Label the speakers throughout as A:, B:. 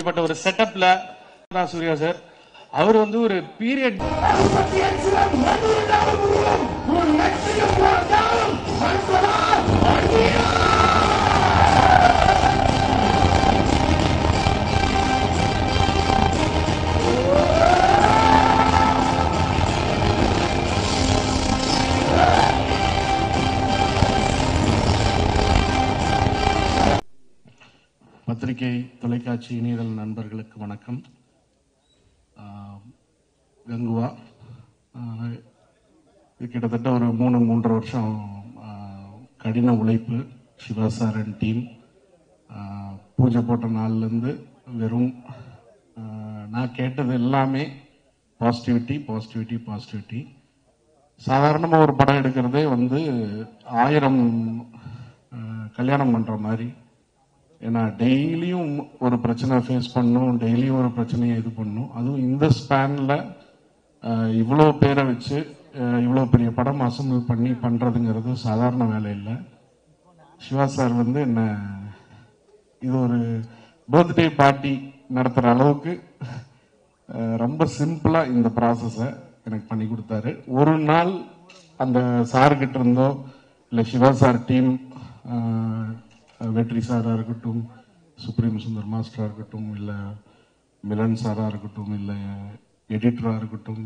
A: இப்படிப்பட்ட ஒரு செட்டப்ல சூர்யா சார். அவர் வந்து ஒரு பீரியட்
B: பத்திரிகை தொலைக்காட்சி இணையதள நண்பர்களுக்கு வணக்கம். கங்குவா. இது கிட்டத்தட்ட ஒரு மூணு மூன்று வருஷம் கடின உழைப்பு சிவா சார் அண்ட் டீம் பூஜை போட்ட நாள்லேருந்து வெறும் நான் கேட்டது எல்லாமே பாசிட்டிவிட்டி பாசிட்டிவிட்டி பாசிட்டிவிட்டி சாதாரணமாக ஒரு படம் எடுக்கிறதே வந்து ஆயிரம் கல்யாணம் பண்ணுற மாதிரி ஏன்னா டெய்லியும் ஒரு பிரச்சனை ஃபேஸ் பண்ணும் டெய்லியும் ஒரு பிரச்சனையை இது பண்ணும் அதுவும் இந்த ஸ்பேனில் இவ்வளோ பேரை வச்சு இவ்வளோ பெரிய படம் அசம்பிள் பண்ணி பண்ணுறதுங்கிறது சாதாரண வேலை இல்லை. சிவா சார் வந்து என்ன இது ஒரு பர்த்டே பார்ட்டி நடத்துகிற அளவுக்கு ரொம்ப சிம்பிளாக இந்த ப்ராசஸை எனக்கு பண்ணி கொடுத்தாரு. ஒரு நாள் அந்த சார்கிட்ட இருந்தோ இல்லை சிவா சார் டீம் வெற்றி சாராக இருக்கட்டும் சுப்ரீம் சுந்தர் மாஸ்டராக இருக்கட்டும் இல்லை மிலன் சாராக இருக்கட்டும் இல்லை எடிட்டராக இருக்கட்டும்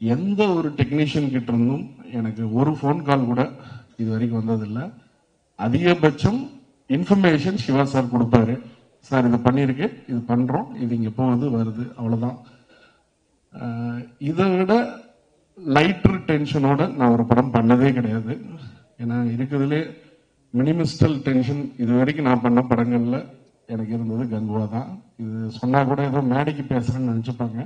B: எந்த ஒரு டெக்னீஷியன் கிட்ட இருந்தும் எனக்கு ஒரு ஃபோன் கால் கூட இது வரைக்கும் வந்ததில்லை. அதிகபட்சம் இன்ஃபர்மேஷன் சிவா சார் கொடுப்பாரு. சார் இது பண்ணியிருக்கு இது பண்ணுறோம் இது இங்கே போகுது வருது அவ்வளோதான் இதை விட லைட்டர் டென்ஷனோட நான் ஒரு படம் பண்ணதே கிடையாது. ஏன்னா இருக்கிறதுலே மினிமிஸ்டல் டென்ஷன் இது வரைக்கும் நான் பண்ண படங்களில் எனக்கு இருந்தது கங்குவா தான். இது சொன்னால் கூட ஏதோ மேடைக்கு பேசுகிறேன்னு நினச்சிப்பாங்க.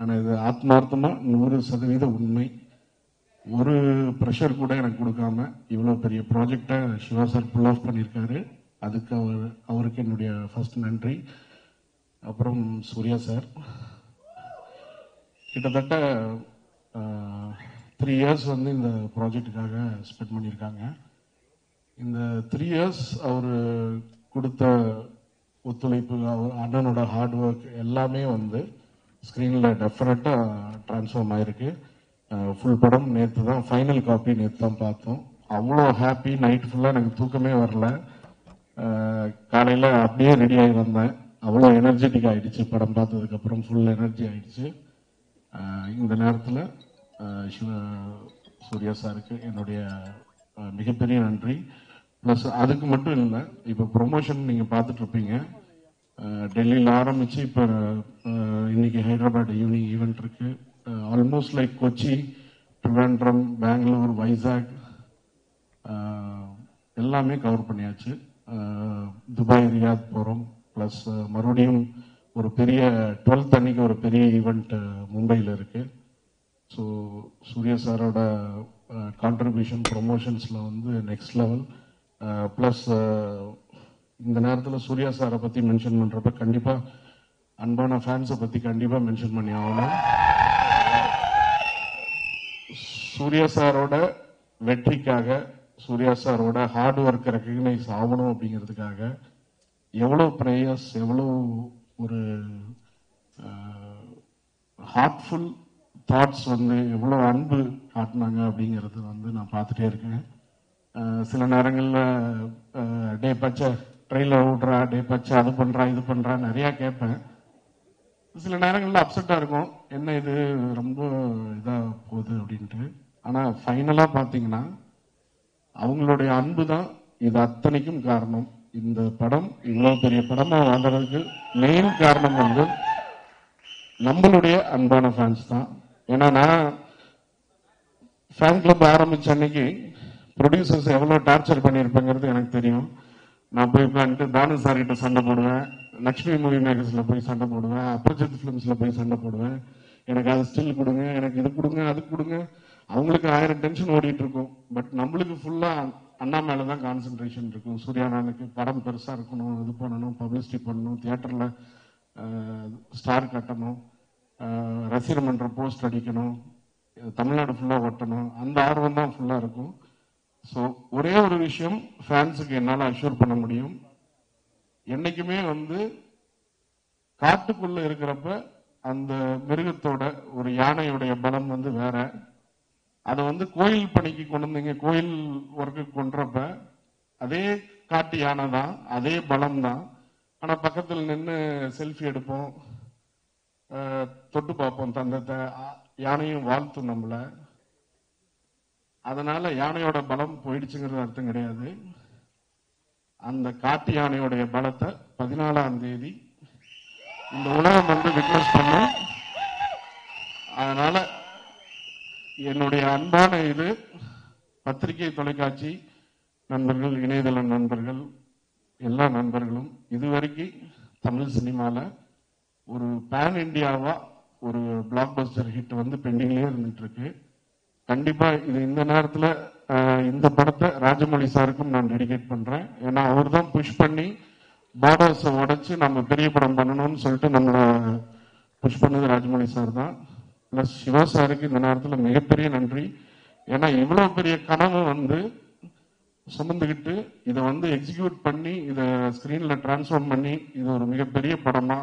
B: ஆனால் இது ஆத்மார்த்தமாக நூறு சதவீத உண்மை. ஒரு ப்ரெஷர் கூட எனக்கு கொடுக்காம இவ்வளோ பெரிய ப்ராஜெக்டை சிவா சார் புல் ஆஃப் பண்ணியிருக்காரு. அதுக்கு அவர் அவருக்கு என்னுடைய ஃபர்ஸ்ட் நன்றி. அப்புறம் சூர்யா சார் கிட்டத்தட்ட த்ரீ இயர்ஸ் வந்து இந்த ப்ராஜெக்டுக்காக ஸ்பெண்ட் பண்ணியிருக்காங்க. இந்த த்ரீ இயர்ஸ் அவர் கொடுத்த ஒத்துழைப்பு அவர் அண்ணனோட ஹார்ட் ஒர்க் எல்லாமே வந்து ஸ்க்ரீனில் டெஃபினட்டாக ட்ரான்ஸ்ஃபார்ம் ஆயிருக்கு. ஃபுல் படம் நேற்று தான் ஃபைனல் காப்பி நேற்று தான் பார்த்தோம். அவ்வளோ ஹாப்பி நைட் ஃபுல்லாக எனக்கு தூக்கமே வரல. காலையில் அப்படியே ரெடி ஆகி வந்தேன். அவ்வளோ எனர்ஜெட்டிக் ஆகிடுச்சு படம் பார்த்ததுக்கப்புறம் ஃபுல் எனர்ஜி ஆகிடுச்சு இந்த நேரத்தில் சிவ சூர்யா சாருக்கு என்னுடைய மிகப்பெரிய நன்றி. ப்ளஸ் அதுக்கு மட்டும் இல்லை இப்போ ப்ரொமோஷன் நீங்கள் பார்த்துட்டு இருப்பீங்க. டெல்லியில் ஆரம்பித்து இப்போ இன்னைக்கு ஹைதராபாத் ஈவினிங் ஈவெண்ட் இருக்கு. ஆல்மோஸ்ட் லைக் கொச்சி ட்ரிவாண்ட்ரம் பெங்களூர் வைசாக் எல்லாமே கவர் பண்ணியாச்சு. துபாய் ரியாத் போகிறோம் ப்ளஸ் மறுபடியும் ஒரு பெரிய டுவெல்த் அன்னைக்கு ஒரு பெரிய ஈவெண்ட் மும்பையில் இருக்கு. ஸோ சூர்யா சாரோட கான்ட்ரிபியூஷன் ப்ரொமோஷன்ஸில் வந்து நெக்ஸ்ட் லெவல் ப்ளஸ் இந்த நேரத்தில் சூர்யா சாரை பற்றி மென்ஷன் பண்ணுறப்ப கண்டிப்பாக அன்பான ஃபேன்ஸை பற்றி கண்டிப்பாக மென்ஷன் பண்ணி ஆகணும். சூர்யா சாரோட வெற்றிக்காக சூர்யா சாரோட ஹார்ட் ஒர்க் ரெக்கக்னைஸ் ஆகணும் அப்படிங்கிறதுக்காக எவ்வளோ ப்ரேயர்ஸ் எவ்வளோ ஒரு ஹார்ட்ஃபுல் தாட்ஸ் வந்து எவ்வளோ அன்பு காட்டினாங்க அப்படிங்கிறது வந்து நான் பார்த்துட்டே இருக்கேன். சில நேரங்களில் டே பச்சை ட்ரெயினில் ஓடுறா டே பச்சை அது பண்ணுறா இது பண்ணுறா நிறையா கேட்பேன். சில நேரங்களில் அப்செட்டாக இருக்கும். என்ன இது ரொம்ப இதாக போகுது அப்படின்ட்டு. ஆனால் ஃபைனலாக பார்த்தீங்கன்னா அவங்களுடைய அன்பு தான் இது அத்தனைக்கும் காரணம். இந்த படம் இவ்வளோ பெரிய படமாக வாழ்றதுக்கு மெயின் காரணம் வந்து நம்மளுடைய அன்பான ஃபேன்ஸ் தான். ஏன்னா நான் ஃபேன் கிளப் ஆரம்பித்த அன்னைக்கு ப்ரொடியூசர்ஸ் எவ்வளோ டார்ச்சர் பண்ணியிருப்பேங்கிறது எனக்கு தெரியும். நான் போய் உட்காந்துட்டு தானு சார்கிட்ட சண்டை போடுவேன் லக்ஷ்மி மூவி மேக்கர்ஸில் போய் சண்டை போடுவேன் அப்ரஜித் ஃபிலிம்ஸில் போய் சண்டை போடுவேன். எனக்கு அது ஸ்டில் கொடுங்க எனக்கு இது கொடுங்க அது கொடுங்க. அவங்களுக்கு ஆயிரம் டென்ஷன் ஓடிட்டு இருக்கும். பட் நம்மளுக்கு ஃபுல்லாக அண்ணா மேலே தான் கான்சென்ட்ரேஷன் இருக்கும். சூர்யானனுக்கு படம் பெருசாக இருக்கணும் இது பண்ணணும் பப்ளிசிட்டி பண்ணணும் தியேட்டரில் ஸ்டார் கட்டணும் ரசிகர் மன்ற போஸ்ட் அடிக்கணும் தமிழ்நாடு ஃபுல்லாக ஒட்டணும். அந்த ஆர்வம் தான் ஃபுல்லாக இருக்கும். ஸோ ஒரே ஒரு விஷயம் ஃபேன்ஸுக்கு என்னால் அஷ்யூர் பண்ண முடியும். என்றைக்குமே வந்து காட்டுக்குள்ள இருக்கிறப்ப அந்த மிருகத்தோட ஒரு யானையுடைய பலம் வந்து வேற. அதை வந்து கோயில் பணிக்கு கொண்டு வந்தீங்க கோயில் ஒர்க்குக்கு கொண்டுறப்ப அதே காட்டு யானை தான் அதே பலம் தான். ஆனால் பக்கத்தில் நின்று செல்ஃபி எடுப்போம். தொட்டு பார்ப்போம் தந்தத்தை. யானையும் வாழ்த்தும் நம்மள. அதனால யானையோட பலம் போயிடுச்சுங்கிறது அர்த்தம் கிடையாது. அந்த காட்டு யானையோடைய பலத்தை பதினாலாம் தேதி இந்த உலகம் வந்து விட்னஸ் பண்ணும் அதனால என்னுடைய அன்பான இது பத்திரிகை தொலைக்காட்சி நண்பர்கள் இணையதள நண்பர்கள் எல்லா நண்பர்களும் இதுவரைக்கும் தமிழ் சினிமாவில் ஒரு பேன் இந்தியாவா ஒரு பிளாக் பஸ்டர் ஹிட் வந்து பெண்டிங்லேயே இருந்துட்டு இருக்கு. கண்டிப்பா இது இந்த நேரத்துல இந்த படத்தை ராஜமௌழி சாருக்கும் நான் டெடிகேட் பண்றேன். ஏன்னா அவர் தான் புஷ் பண்ணி பார்டர்ஸை உடைச்சு நம்ம பெரிய படம் பண்ணணும்னு சொல்லிட்டு நம்மளை புஷ் பண்ணது ராஜமௌழி சார் தான் பிளஸ் சிவா சாருக்கு இந்த நேரத்துல மிகப்பெரிய நன்றி. ஏன்னா இவ்வளவு பெரிய கனவு வந்து சுமந்துக்கிட்டு இதை வந்து எக்ஸிக்யூட் பண்ணி இதை ஸ்கிரீன்ல டிரான்ஸ்ஃபார்ம் பண்ணி இது ஒரு மிகப்பெரிய படமா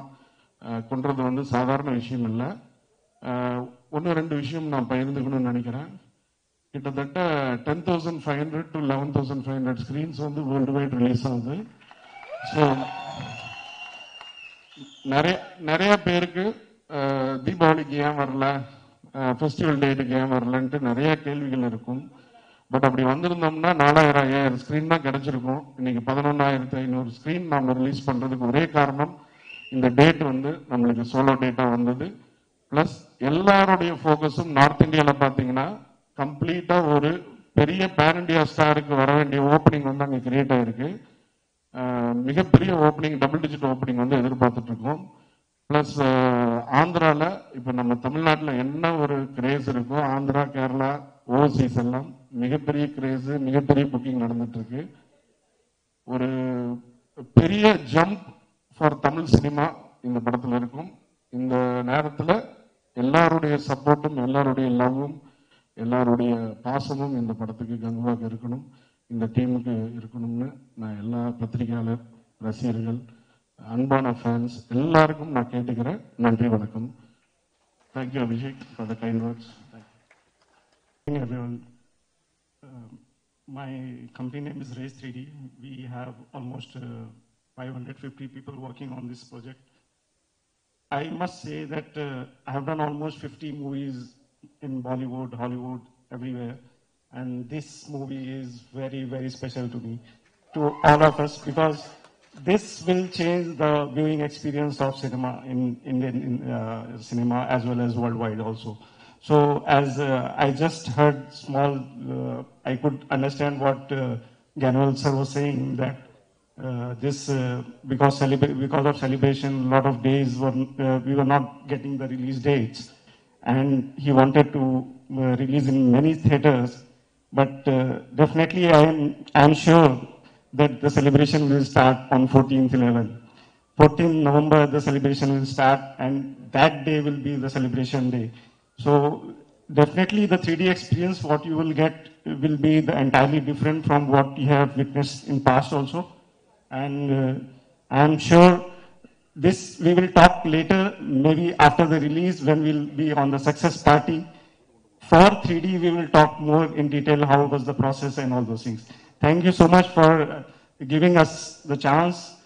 B: அஹ், கொண்டுறது வந்து சாதாரண விஷயம் இல்லை. ஒன்று ரெண்டு விஷயம் நான் பகிர்ந்துக்கணும்னு நினைக்கிறேன். கிட்டத்தட்ட ten thousand five hundred to eleven thousand five hundred screens வந்து வேர்ல்டு வைட் ரிலீஸ் ஆகுது. ஸோ நிறைய நிறைய பேருக்கு தீபாவளிக்கு ஏன் வரல? ஃபெஸ்டிவல் டேட்டுக்கு ஏன் வரலன்ட்டு நிறைய கேள்விகள் இருக்கும். பட் அப்படி வந்திருந்தோம்னா நாலாயிரம் ஐயாயிரம் ஸ்க்ரீன் தான் கிடைச்சிருக்கும். இன்னைக்கு பதினொன்றாயிரத்தி ஐநூறு ஸ்க்ரீன் நம்ம ரிலீஸ் பண்ணுறதுக்கு ஒரே காரணம் இந்த டேட் வந்து நம்மளுக்கு சோலோ டேட்டாக வந்தது. ப்ளஸ் எல்லாருடைய ஃபோக்கஸும் நார்த் இந்தியாவில் பார்த்தீங்கன்னா கம்ப்ளீட்டா ஒரு பெரிய பேன் இண்டியா ஸ்டாருக்கு வர வேண்டிய ஓப்பனிங் வந்து அங்கே கிரியேட் ஆயிருக்கு. மிகப்பெரிய ஓப்பனிங் டபுள் டிஜிட் ஓப்பனிங் வந்து எதிர்பார்த்துட்டு இருக்கோம் பிளஸ் ஆந்திரால இப்ப நம்ம தமிழ்நாட்டில் என்ன ஒரு கிரேஸ் இருக்கோ ஆந்திரா கேரளா ஓவர்சீஸ் எல்லாம் மிகப்பெரிய கிரேஸ் மிகப்பெரிய புக்கிங் நடந்துட்டு இருக்கு ஒரு பெரிய ஜம்ப் ஃபார் தமிழ் சினிமா இந்த படத்துல இருக்கும். இந்த நேரத்துல எல்லாருடைய சப்போர்ட்டும் எல்லாருடைய லவ்வும் எல்லாருடைய பாசமும் இந்த படத்துக்கு கங்குவாக்கு இருக்கணும் இந்த டீமுக்கு இருக்கணும்னு நான் எல்லா பத்திரிகையாளர் ரசிகர்கள் அன்பான ஃபேன்ஸ் எல்லாருக்கும் நான் கேட்டுக்கிறேன் நன்றி வணக்கம் thank you Abhishek for the kind words
C: Good evening, everyone. Um, My company name is Race 3D. We have almost uh, 550 people working on this project. I must say that uh, I have done almost 50 movies in Bollywood, Hollywood, everywhere. And this movie is very, very special to me, to all of us, because this will change the viewing experience of cinema in Indian in, uh, cinema as well as worldwide also. So as uh, I just heard small, uh, I could understand what uh, Ganuel sir was saying that uh, this uh, because because of celebration, a lot of days were uh, we were not getting the release dates, and he wanted to uh, release in many theaters. But uh, definitely, I am I am sure that the celebration will start on 14th 11. 14th November, the celebration will start, and that day will be the celebration day. So definitely, the 3D experience, what you will get, will be entirely different from what you have witnessed in past also. And uh, I am sure this we will talk later, maybe after the release, when we'll be on the success party. For 3D, we will talk more in detail how was the process and all those things. Thank you so much for uh, giving us the chance.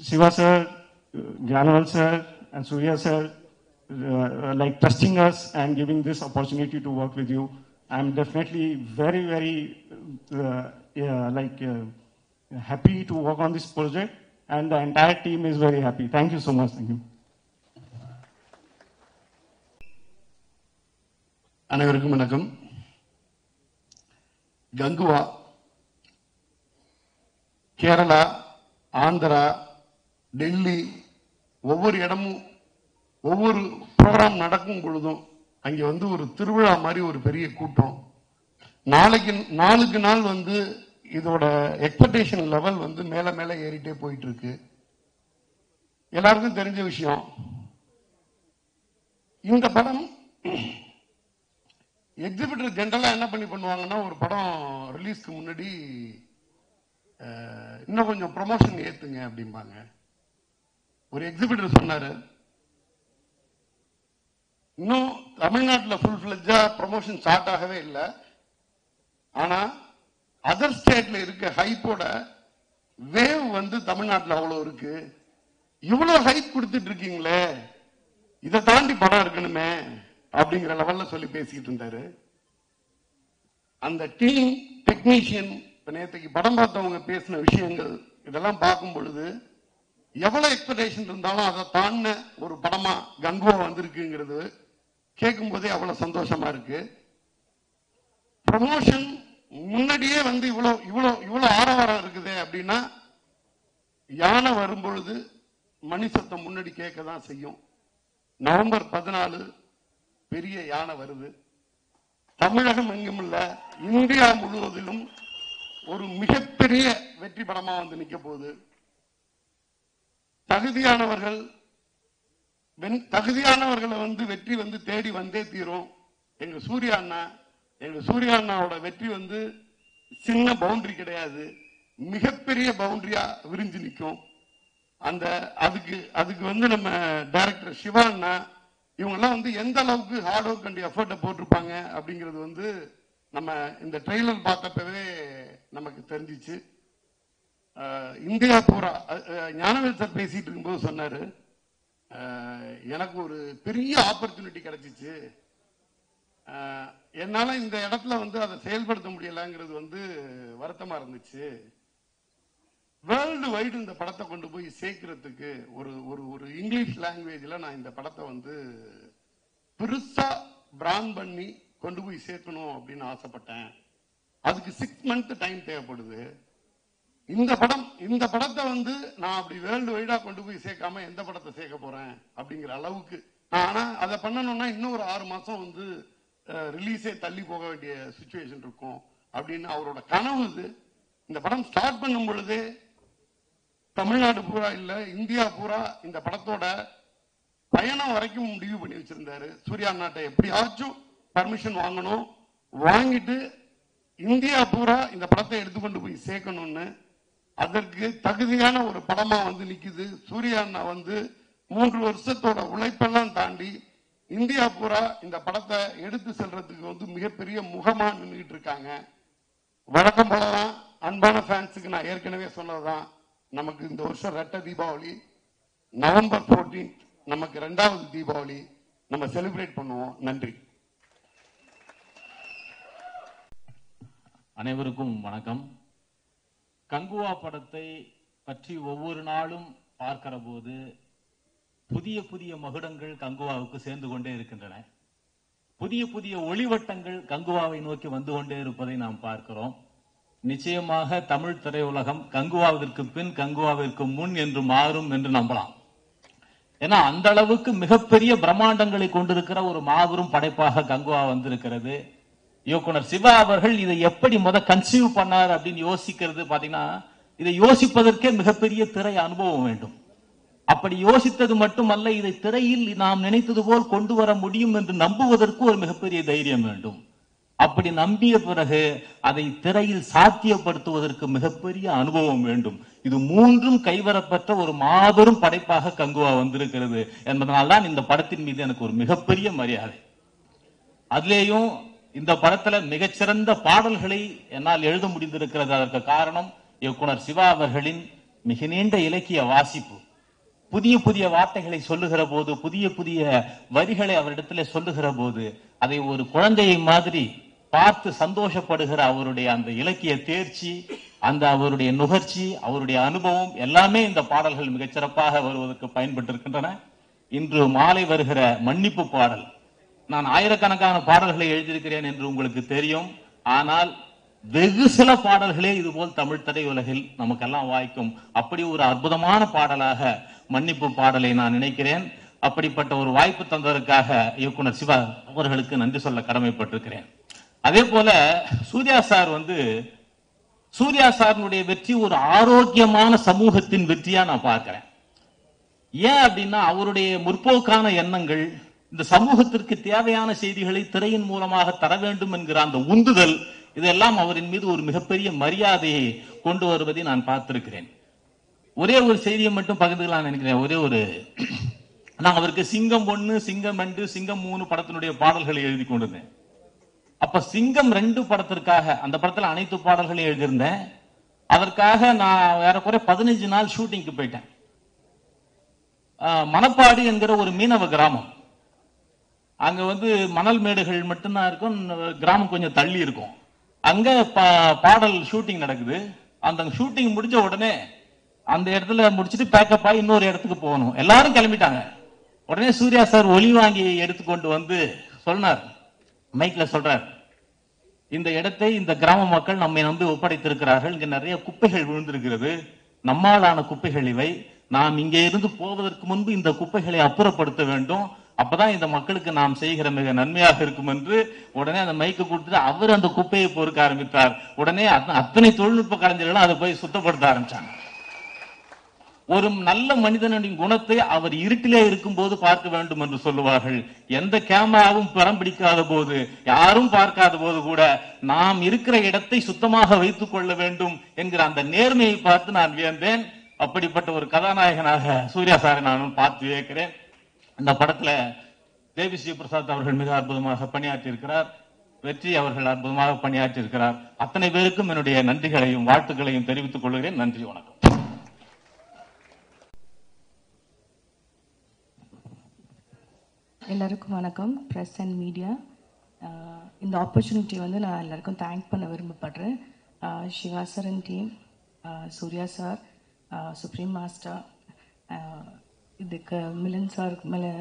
C: Shiva sir, uh, Gyanwal sir, and Surya sir, uh, like trusting us and giving this opportunity to work with you. I'm definitely very, very uh, yeah, like uh, happy to work on this project, and the entire team is very happy. Thank you so much. Thank you.
D: அனைவருக்கும் வணக்கம் கங்குவா கேரளா ஆந்திரா டெல்லி ஒவ்வொரு இடமும் ஒவ்வொரு program நடக்கும் பொழுதும் அங்க வந்து ஒரு திருவிழா மாதிரி ஒரு பெரிய கூட்டம் நாளைக்கு நாளுக்கு நாள் வந்து இதோட எக்ஸ்பெக்டேஷன் லெவல் வந்து மேல மேல ஏறிட்டே போயிட்டு இருக்கு எல்லாருக்கும் தெரிஞ்ச விஷயம். இந்த படம் எக்ஸிபிட்டர் ஜென்ரலா என்ன பண்ணி பண்ணுவாங்கன்னா ஒரு படம் ரிலீஸ்க்கு முன்னாடி இன்னும் கொஞ்சம் ப்ரொமோஷன் ஏத்துங்க அப்படிம்பாங்க. ஒரு எக்ஸிபிட்டர் சொன்னாரு இன்னும் தமிழ்நாட்டில் ஃபுல் ஃபிளஜா ப்ரொமோஷன் ஸ்டார்ட் ஆகவே இல்லை. ஆனா அதர் ஸ்டேட்ல இருக்க ஹைப்போட வேவ் வந்து தமிழ்நாட்டில் அவ்வளவு இருக்கு. இவ்வளவு ஹைப் கொடுத்துட்டு இருக்கீங்களே இதை தாண்டி படம் இருக்கணுமே அப்படிங்கிற லெவல்ல சொல்லி பேசிட்டு இருந்தாரு. அந்த டீம் டெக்னீஷியன் இப்ப நேற்றுக்கு படம் பார்த்தவங்க பேசின விஷயங்கள் இதெல்லாம் பார்க்கும் பொழுது எவ்வளவு எக்ஸ்பெக்டேஷன் இருந்தாலும் அதை தாண்டின ஒரு படமா கங்குவா வந்திருக்குங்கிறது கேட்கும் போதே அவ்வளவு சந்தோஷமா இருக்கு. ப்ரமோஷன் முன்னாடியே வந்து இவ்வளோ இவ்வளோ இவ்வளோ ஆரவாரம் இருக்குது அப்படின்னா யானை வரும்பொழுது மணி சத்தம் முன்னாடி கேட்க தான் செய்யும். நவம்பர் பதினாலு பெரிய யானை வருது. தமிழகம் எங்கும் இல்ல இந்தியா முழுவதிலும் ஒரு மிகப்பெரிய வெற்றி படமா வந்து நிக்க போகுது. தகுதியானவர்கள் வெண் தகுதியானவர்களை வந்து வெற்றி வந்து தேடி வந்தே தீரும். எங்க சூர்யா அண்ணா எங்க சூர்யா அண்ணாவோட வெற்றி வந்து சின்ன பவுண்டரி கிடையாது. மிகப்பெரிய பவுண்டரியா விரிஞ்சு நிற்கும் அந்த அதுக்கு அதுக்கு வந்து நம்ம டைரக்டர் சிவா அண்ணா இவங்கெல்லாம் வந்து எந்த அளவுக்கு ஹார்ட் ஒர்க் அண்ட் எஃபர்ட்டை போட்டிருப்பாங்க அப்படிங்கிறது வந்து நம்ம இந்த ட்ரெய்லர் பார்த்தப்பவே நமக்கு தெரிஞ்சிச்சு. இந்தியா பூரா ஞானவேல் சார் பேசிட்டு இருக்கும்போது சொன்னாரு. எனக்கு ஒரு பெரிய ஆப்பர்ச்சுனிட்டி கிடைச்சிச்சு. என்னால் இந்த இடத்துல வந்து அதை செயல்படுத்த முடியலங்கிறது வந்து வருத்தமாக இருந்துச்சு. வேர்ல்டு வைடு இந்த படத்தை கொண்டு போய் சேர்க்கறதுக்கு ஒரு ஒரு ஒரு இங்கிலீஷ் லாங்குவேஜில் நான் இந்த படத்தை வந்து பெருசாக பிராண்ட் பண்ணி கொண்டு போய் சேர்க்கணும் அப்படின்னு ஆசைப்பட்டேன். அதுக்கு சிக்ஸ் மந்த் டைம் தேவைப்படுது. இந்த படம் இந்த படத்தை வந்து நான் அப்படி வேர்ல்டு வைடா கொண்டு போய் சேர்க்காம எந்த படத்தை சேர்க்க போறேன் அப்படிங்கிற அளவுக்கு. ஆனா அதை பண்ணணும்னா இன்னும் ஒரு ஆறு மாசம் வந்து ரிலீஸே தள்ளி போக வேண்டிய சுச்சுவேஷன் இருக்கும். அப்படின்னு அவரோட கனவு இது இந்த படம் ஸ்டார்ட் பண்ணும் பொழுது தமிழ்நாடு பூரா இல்ல இந்தியா பூரா இந்த படத்தோட பயணம் வரைக்கும் முடிவு பண்ணி வச்சிருந்தாரு. சூர்யா நாட்டை எப்படியாச்சும் பர்மிஷன் வாங்கணும். வாங்கிட்டு இந்தியா பூரா இந்த படத்தை எடுத்துக்கொண்டு போய் சேர்க்கணும்னு அதற்கு தகுதியான ஒரு படமா வந்து நிக்குது. சூர்யா அண்ணா வந்து மூன்று வருஷத்தோட உழைப்பெல்லாம் தாண்டி இந்தியா பூரா இந்த படத்தை எடுத்து செல்றதுக்கு வந்து மிகப்பெரிய முகமா நின்றுட்டு இருக்காங்க. வழக்கம் போலதான் அன்பான ஃபேன்ஸுக்கு நான் ஏற்கனவே சொன்னதுதான். நமக்கு இந்த வருஷம் ரெட்ட தீபாவளி நவம்பர் 14th நமக்கு ரெண்டாவது தீபாவளி. நம்ம செலிப்ரேட் பண்ணுவோம். நன்றி.
E: அனைவருக்கும் வணக்கம். கங்குவா படத்தை பற்றி ஒவ்வொரு நாளும் பார்க்கிற போது புதிய புதிய மகுடங்கள் கங்குவாவுக்கு சேர்ந்து கொண்டே இருக்கின்றன. புதிய புதிய ஒளிவட்டங்கள் கங்குவாவை நோக்கி வந்து கொண்டே இருப்பதை நாம் பார்க்கிறோம். நிச்சயமாக தமிழ் திரையுலகம் கங்குவாவிற்கு பின் கங்குவாவிற்கு முன் என்று மாறும் என்று நம்பலாம். ஏன்னா அந்த அளவுக்கு மிகப்பெரிய பிரம்மாண்டங்களை கொண்டிருக்கிற ஒரு மாபெரும் படைப்பாக கங்குவா வந்திருக்கிறது. இயக்குனர் சிவா அவர்கள் இதை எப்படி முத கன்சீவ் பண்ணார் அப்படின்னு யோசிக்கிறது பாத்தீங்கன்னா இதை யோசிப்பதற்கே மிகப்பெரிய திரை அனுபவம் வேண்டும். அப்படி யோசித்தது மட்டுமல்ல இதை திரையில் நாம் நினைத்தது போல் கொண்டு வர முடியும் என்று நம்புவதற்கு ஒரு மிகப்பெரிய தைரியம் வேண்டும். அப்படி நம்பிய பிறகு அதை திரையில் சாத்தியப்படுத்துவதற்கு மிகப்பெரிய அனுபவம் வேண்டும். இது மூன்றும் கைவரப்பட்ட ஒரு மாபெரும் படைப்பாக கங்குவா வந்திருக்கிறது என்பதனால்தான் இந்த படத்தின் மீது எனக்கு ஒரு மிகப்பெரிய மரியாதை. அதிலேயும் இந்த படத்துல மிகச்சிறந்த பாடல்களை என்னால் எழுத முடிந்திருக்கிறது. அதற்கு காரணம் இயக்குனர் சிவா அவர்களின் மிக நீண்ட இலக்கிய வாசிப்பு. புதிய புதிய வார்த்தைகளை சொல்லுகிற போது புதிய புதிய வரிகளை அவரிடத்துல சொல்லுகிற போது அதை ஒரு குழந்தையை மாதிரி பார்த்து சந்தோஷப்படுகிற அவருடைய அந்த இலக்கிய தேர்ச்சி அந்த அவருடைய நுகர்ச்சி அவருடைய அனுபவம் எல்லாமே இந்த பாடல்கள் மிகச்சிறப்பாக வருவதற்கு பயன்பட்டிருக்கின்றன. இன்று மாலை வருகிற மன்னிப்பு பாடல். நான் ஆயிரக்கணக்கான பாடல்களை எழுதியிருக்கிறேன் என்று உங்களுக்கு தெரியும். ஆனால் வெகு சில பாடல்களே இதுபோல் தமிழ் திரையுலகில் நமக்கெல்லாம் வாய்க்கும். அப்படி ஒரு அற்புதமான பாடலாக மன்னிப்பு பாடலை நான் நினைக்கிறேன். அப்படிப்பட்ட ஒரு வாய்ப்பு தந்ததற்காக இயக்குனர் சிவா அவர்களுக்கு நன்றி சொல்ல கடமைப்பட்டிருக்கிறேன். அதே போல சூர்யா சார் வந்து சூர்யா சாரினுடைய வெற்றி ஒரு ஆரோக்கியமான சமூகத்தின் வெற்றியா நான் பார்க்கிறேன். ஏன் அப்படின்னா அவருடைய முற்போக்கான எண்ணங்கள் இந்த சமூகத்திற்கு தேவையான செய்திகளை திரையின் மூலமாக தர வேண்டும் என்கிற அந்த உந்துதல் இதெல்லாம் அவரின் மீது ஒரு மிகப்பெரிய மரியாதையை கொண்டு வருவதை நான் பார்த்திருக்கிறேன். ஒரே ஒரு செய்தியை மட்டும் பகிர்ந்துக்கலாம் நினைக்கிறேன். ஒரே ஒரு நான் அவருக்கு சிங்கம் ஒன்னு சிங்கம் ரெண்டு சிங்கம் மூணு படத்தினுடைய பாடல்களை எழுதி கொண்டிருந்தேன். அப்ப சிங்கம் ரெண்டு படத்திற்காக அந்த படத்துல அனைத்து பாடல்களையும் எழுதியிருந்தேன். அதற்காக நான் ஏறக்குறைய பதினஞ்சு நாள் ஷூட்டிங்க்கு போயிட்டேன். ஆஹ் மணப்பாடி என்கிற ஒரு மீனவ கிராமம். அங்க வந்து மணல் மேடுகள் மட்டும்தான் இருக்கும் கிராமம் கொஞ்சம் தள்ளி இருக்கும். அங்க பா- பாடல் ஷூட்டிங் நடக்குது. அந்த ஷூட்டிங் முடிஞ்ச உடனே அந்த இடத்துல முடிச்சிட்டு பேக்கப் ஆகி இன்னொரு இடத்துக்கு போகணும். எல்லாரும் கிளம்பிட்டாங்க. உடனே சூர்யா சார் ஒளி வாங்கி எடுத்துக்கொண்டு வந்து சொன்னார். மைக்ல சொல்றார். இந்த இடத்தை இந்த கிராம மக்கள் நம்மை நம்பி ஒப்படைத்திருக்கிறார்கள். இங்க நிறைய குப்பைகள் விழுந்திருக்கிறது. நம்மாலான குப்பைகள் இவை. நாம் இங்கே இருந்து போவதற்கு முன்பு இந்த குப்பைகளை அப்புறப்படுத்த வேண்டும். அப்பதான் இந்த மக்களுக்கு நாம் செய்கிற மிக நன்மையாக இருக்கும் என்று உடனே அந்த மைக்கு கொடுத்துட்டு அவர் அந்த குப்பையை பொறுக்க ஆரம்பித்தார். உடனே அத்தனை தொழில்நுட்ப கலைஞர்களும் அதை போய் சுத்தப்படுத்த ஆரம்பிச்சாங்க. ஒரு நல்ல மனிதனின் குணத்தை அவர் இருட்டிலே இருக்கும்போது பார்க்க வேண்டும் என்று சொல்லுவார்கள். எந்த கேமராவும் படம் பிடிக்காத போது யாரும் பார்க்காத போது கூட நாம் இருக்கிற இடத்தை சுத்தமாக வைத்துக் கொள்ள வேண்டும் என்கிற அந்த நேர்மையை பார்த்து நான் வியந்தேன். அப்படிப்பட்ட ஒரு கதாநாயகனாக சூர்யா சாரை நானும் பார்த்து வியக்கிறேன். இந்த படத்துல தேவி ஸ்ரீ பிரசாத் அவர்கள் மிக அற்புதமாக பணியாற்றி இருக்கிறார் வெற்றி அவர்கள் அற்புதமாக பணியாற்றி இருக்கிறார் அத்தனை பேருக்கும் என்னுடைய நன்றிகளையும் வாழ்த்துக்களையும் தெரிவித்துக் கொள்கிறேன். நன்றி வணக்கம்.
F: எல்லாருக்கும் வணக்கம். ப்ரெஸ் அண்ட் மீடியா இந்த ஆப்பர்ச்சுனிட்டி வந்து நான் எல்லாருக்கும் தேங்க் பண்ண விரும்பப்படுறேன். Shiva sir and team Surya sir supreme master இதுக்கு மிலன் சார் மேலே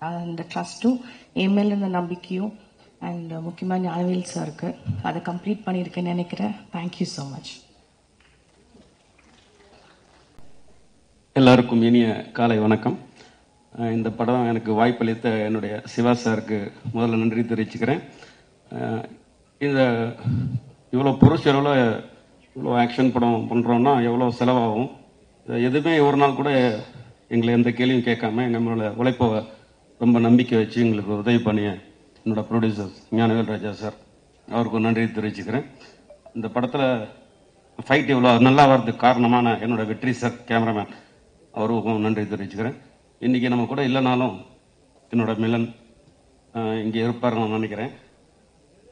F: அந்த ட்ரஸ்ட்டும் என் மேல இருந்த நம்பிக்கையும் அண்ட் முக்கியமாக ஞானவேல் சாருக்கு அதை கம்ப்ளீட் பண்ணியிருக்கேன்னு நினைக்கிறேன். தேங்க்யூ ஸோ மச்
G: எல்லாருக்கும் இனிய காலை வணக்கம். இந்த படம் எனக்கு வாய்ப்பளித்த என்னுடைய சிவா சாருக்கு முதல்ல நன்றி தெரிவிச்சுக்கிறேன். இந்த இவ்வளோ பொருட்செலவில் இவ்வளோ ஆக்ஷன் படம் பண்ணுறோன்னா எவ்வளோ செலவாகும்? எதுவுமே ஒரு நாள் கூட எங்களை எந்த கேள்வியும் கேட்காம எங்கள் உழைப்பை ரொம்ப நம்பிக்கை வச்சு எங்களுக்கு உதவி பண்ணிய என்னோட ப்ரொடியூசர் ஞானவேல் ராஜா சார். அவருக்கு நன்றி தெரிவிச்சுக்கிறேன். இந்த படத்தில் ஃபைட் இவ்வளோ நல்லா வர்றதுக்கு காரணமான என்னோட வெற்றி சார் கேமராமேன் அவருக்கும் நன்றி தெரிவிச்சுக்கிறேன். இன்றைக்கி நம்ம கூட இல்லைனாலும் என்னோட மிலன் இங்கே இருப்பார் நான் நினைக்கிறேன்.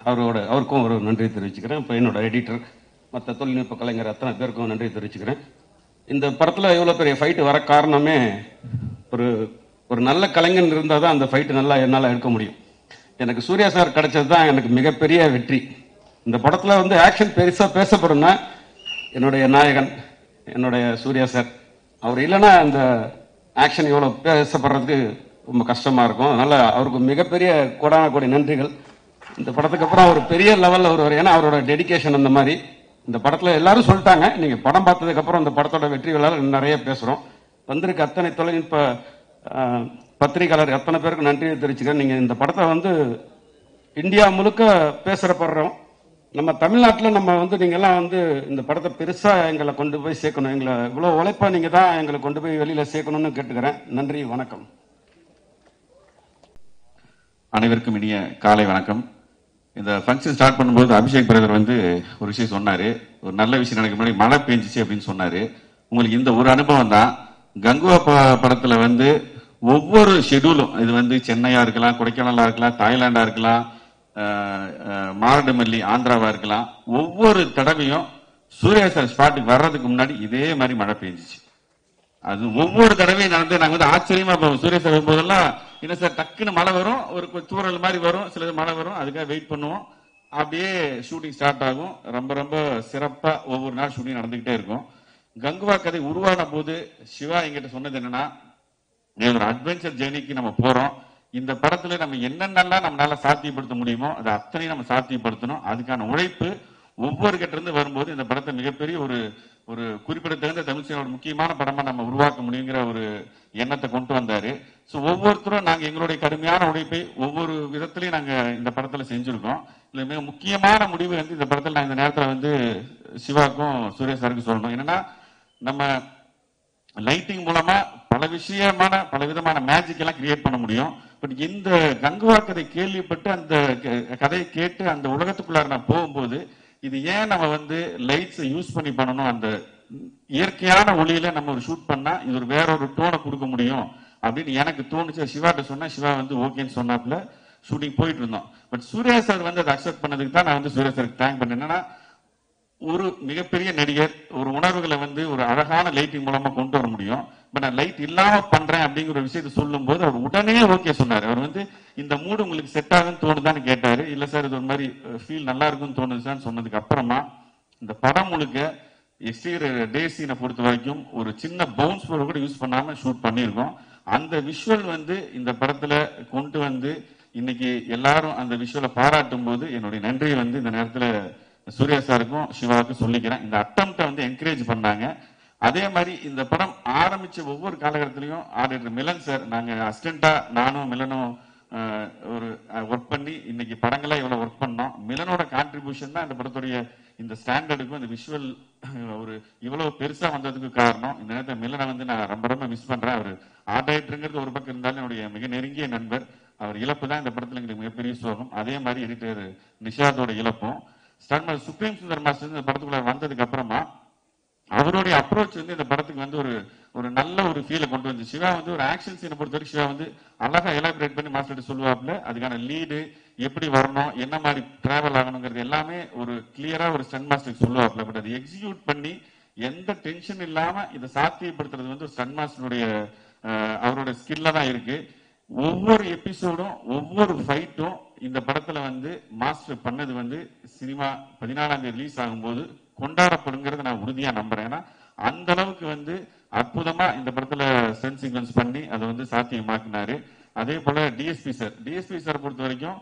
G: அவரோட அவருக்கும் ஒரு நன்றி தெரிவிச்சுக்கிறேன். இப்போ என்னோட எடிட்டர் மற்ற தொழில்நுட்ப கலைஞர் அத்தனை பேருக்கும் நன்றி தெரிவிச்சுக்கிறேன். இந்த படத்தில் இவ்வளோ பெரிய ஃபைட்டு வர காரணமே ஒரு ஒரு நல்ல கலைஞன் இருந்தால் தான் அந்த ஃபைட்டு நல்லா என்னால் எடுக்க முடியும். எனக்கு சூர்யா சார் கிடைச்சது தான் எனக்கு மிகப்பெரிய வெற்றி. இந்த படத்தில் வந்து ஆக்ஷன் பெருசாக பேசப்படும்னா என்னுடைய நாயகன் என்னுடைய சூர்யா சார். அவர் இல்லைன்னா அந்த ஆக்ஷன் இவ்வளோ பேசப்படுறதுக்கு ரொம்ப கஷ்டமாக இருக்கும். அதனால் அவருக்கு மிகப்பெரிய கோடான கோடி நன்றிகள். இந்த படத்துக்கு அப்புறம் அவர் பெரிய லெவலில் வருவார். ஏன்னா அவரோட டெடிகேஷன் அந்த மாதிரி. இந்த படத்தில் எல்லாரும் சொல்லிட்டாங்க. நீங்கள் படம் பார்த்ததுக்கப்புறம் இந்த படத்தோட வெற்றிகளால் நிறைய பேசுகிறோம் வந்திருக்க அத்தனை தொழில்நுட்ப பத்திரிகையாளர் அத்தனை பேருக்கு நன்றி தெரிவிச்சுக்கிறேன். நீங்கள் இந்த படத்தை வந்து இந்தியா முழுக்க பேசுகிறப்படுறோம் நம்ம தமிழ்நாட்டில் நம்ம வந்து நீங்கள்லாம் வந்து இந்த படத்தை பெருசாக எங்களை கொண்டு போய் சேர்க்கணும். எங்களை இவ்வளோ உழைப்பாக நீங்கள் தான் எங்களை கொண்டு போய் வெளியில் சேர்க்கணும்னு கேட்டுக்கிறேன். நன்றி வணக்கம்.
H: அனைவருக்கும் இனிய காலை வணக்கம். இந்த ஃபங்க்ஷன் ஸ்டார்ட் பண்ணும்போது அபிஷேக் பிரதர் வந்து ஒரு விஷயம் சொன்னார். ஒரு நல்ல விஷயம் நடக்க முன்னாடி மழை பெஞ்சிச்சு அப்படின்னு சொன்னார். உங்களுக்கு இந்த ஒரு அனுபவம் தான். கங்குவா ப- வந்து ஒவ்வொரு ஷெடியூலும் இது வந்து சென்னையாக இருக்கலாம் கொடைக்கானலாக இருக்கலாம் தாய்லாண்டாக இருக்கலாம் மாரடுமல்லி ஆந்திராவா இருக்கலாம். ஒவ்வொரு தடவையும் சூர்யா சார் ஸ்பாட்டுக்கு வர்றதுக்கு முன்னாடி இதே மாதிரி மழை பெஞ்சிச்சு அது ஒவ்வொரு தடவையும் நடந்து நாங்க வந்து ஆச்சரியமா போவோம். சூரிய சார் வரும்போதெல்லாம் என்ன சார் டக்குன்னு மழை வரும்? ஒரு கொஞ்சம் தூறல் மாதிரி வரும் சிலது மழை வரும் அதுக்காக வெயிட் பண்ணுவோம். அப்படியே ஷூட்டிங் ஸ்டார்ட் ஆகும். ரொம்ப ரொம்ப சிறப்பா ஒவ்வொரு நாள் ஷூட்டிங் நடந்துகிட்டே இருக்கும். கங்குவா கதை உருவான போது சிவா எங்கிட்ட சொன்னது என்னன்னா ஒரு அட்வென்ச்சர் ஜேர்னிக்கு நம்ம போறோம். இந்த படத்துல நம்ம என்னென்னலாம் நம்மளால சாத்தியப்படுத்த முடியுமோ அதை அத்தனையும் நம்ம சாத்தியப்படுத்தணும். அதுக்கான உழைப்பு ஒவ்வொரு கிட்ட இருந்து வரும்போது இந்த படத்தை மிகப்பெரிய ஒரு ஒரு குறிப்பிடத்தகுந்த தமிழ் முக்கியமான படமா நம்ம உருவாக்க முடியுங்கிற ஒரு எண்ணத்தை கொண்டு வந்தாரு. ஸோ ஒவ்வொருத்தரும் நாங்க எங்களுடைய கடுமையான உழைப்பை ஒவ்வொரு விதத்திலையும் நாங்க இந்த படத்துல செஞ்சிருக்கோம். இதுல மிக முக்கியமான முடிவு வந்து இந்த படத்துல நான் இந்த நேரத்துல வந்து சிவாக்கும் சூர்யா சாருக்கும் சொல்லணும். என்னன்னா நம்ம லைட்டிங் மூலமா பல விஷயமான பல விதமான மேஜிக் எல்லாம் கிரியேட் பண்ண முடியும். பட் இந்த கங்குவா கதை கேள்விப்பட்டு அந்த க- கதையை கேட்டு அந்த உலகத்துக்குள்ளார நான் போகும்போது இது ஏன் நம்ம வந்து லைட்ஸ் யூஸ் பண்ணி பண்ணணும்? அந்த இயற்கையான ஒளியில நம்ம ஒரு ஷூட் பண்ணா இது ஒரு வேற ஒரு டோனை கொடுக்க முடியும் அப்படின்னு எனக்கு தோணுச்சு. சிவாட்ட சொன்னா சிவா வந்து ஓகேன்னு சொன்னாப்புல. ஷூட்டிங் போயிட்டு இருந்தோம். பட் சூர்யா சார் வந்து அதை அக்செப்ட் பண்ணதுக்கு தான் நான் வந்து சூர்யா சாருக்கு தேங்க் பண்ணேன். என்னன்னா ஒரு மிகப்பெரிய நடிகர் ஒரு உணர்வுகளை வந்து ஒரு அழகான லைட்டிங் மூலமா கொண்டு வர முடியும். பட் நான் லைட் இல்லாம பண்றேன் அப்படிங்கிற ஒரு விஷயத்த சொல்லும் போது அவர் உடனே ஓகே சொன்னார். அவர் வந்து இந்த மூடு உங்களுக்கு செட் ஆகுன்னு தோணுதான்னு கேட்டாரு. இல்ல சார் இது ஒரு மாதிரி ஃபீல் நல்லா இருக்குன்னு தோணுதுன்னு சொன்னதுக்கு அப்புறமா இந்த படம் முழுக்க எக்ஸ்டீரியர் டே சீனை பொறுத்த வரைக்கும் ஒரு சின்ன பவுன்ஸ் போர்டு கூட யூஸ் பண்ணாம ஷூட் பண்ணியிருக்கோம். அந்த விஷுவல் வந்து இந்த படத்துல கொண்டு வந்து இன்னைக்கு எல்லாரும் அந்த விஷுவலை பாராட்டும் போது என்னுடைய நன்றியை வந்து இந்த நேரத்துல சூர்யா சாருக்கும் சிவாவுக்கும் சொல்லிக்கிறேன். இந்த அட்டம்ப்டை வந்து என்கரேஜ் பண்ணாங்க. அதே மாதிரி இந்த படம் ஆரம்பிச்ச ஒவ்வொரு காலகட்டத்திலையும் ஆடிட்டர் மிலன் சார் நாங்கள் அசிஸ்டண்டா நானும் மிலனும் ஒரு ஒர்க் பண்ணி இன்னைக்கு படங்களாக இவ்வளோ ஒர்க் பண்ணோம். மிலனோட கான்ட்ரிபியூஷன் தான் இந்த படத்துடைய இந்த ஸ்டாண்டர்டுக்கும் இந்த விஷுவல் ஒரு இவ்வளோ பெருசாக வந்ததுக்கு காரணம். இந்த நேரத்தில் மிலனை வந்து நான் ரொம்ப ரொம்ப மிஸ் பண்ணுறேன் அவர் ஆர்ட் ஒரு பக்கம் இருந்தாலும் என்னுடைய மிக நெருங்கிய நண்பர். அவர் இழப்பு தான் இந்த படத்தில் எங்களுக்கு மிகப்பெரிய சோகம். அதே மாதிரி எடிட்டர் நிஷாதோட இழப்பும். ஸ்டார்ட் சுப்ரீம் சுந்தர் மாஸ்டர் இந்த படத்துக்குள்ள வந்ததுக்கு அப்புறமா அவருடைய அப்ரோச் வந்து இந்த படத்துக்கு வந்து ஒரு ஒரு நல்ல ஒரு ஃபீலை கொண்டு வந்து சிவா வந்து ஒரு ஆக்ஷன் சீனை பொறுத்த வரைக்கும் சிவா வந்து அழகா எலாபரேட் பண்ணி மாஸ்டர் சொல்லுவாப்ல அதுக்கான லீடு எப்படி வரணும் என்ன மாதிரி டிராவல் ஆகணுங்கிறது எல்லாமே ஒரு கிளியரா ஒரு ஸ்டன் மாஸ்டருக்கு சொல்லுவாப்ல பட் அதை எக்ஸிக்யூட் பண்ணி எந்த டென்ஷன் இல்லாம இதை சாத்தியப்படுத்துறது வந்து ஸ்டன் மாஸ்டருடைய அவரோட ஸ்கில்ல தான் இருக்கு. ஒவ்வொரு எபிசோடும் ஒவ்வொரு ஃபைட்டும் இந்த படத்துல வந்து மாஸ்டர் பண்ணது வந்து சினிமா பதினாலாம் தேதி ரிலீஸ் ஆகும்போது கொண்டாடப்படுங்கிறத நான் உறுதியா நம்புறேன். ஏன்னா அந்த அளவுக்கு வந்து அற்புதமா இந்த படத்துல சென்சிங்ஸ் சீக்வன்ஸ் பண்ணி அதை வந்து சாத்தியமாக்குனாரு. அதே போல டிஎஸ்பி சார் டிஎஸ்பி சார் பொறுத்த வரைக்கும்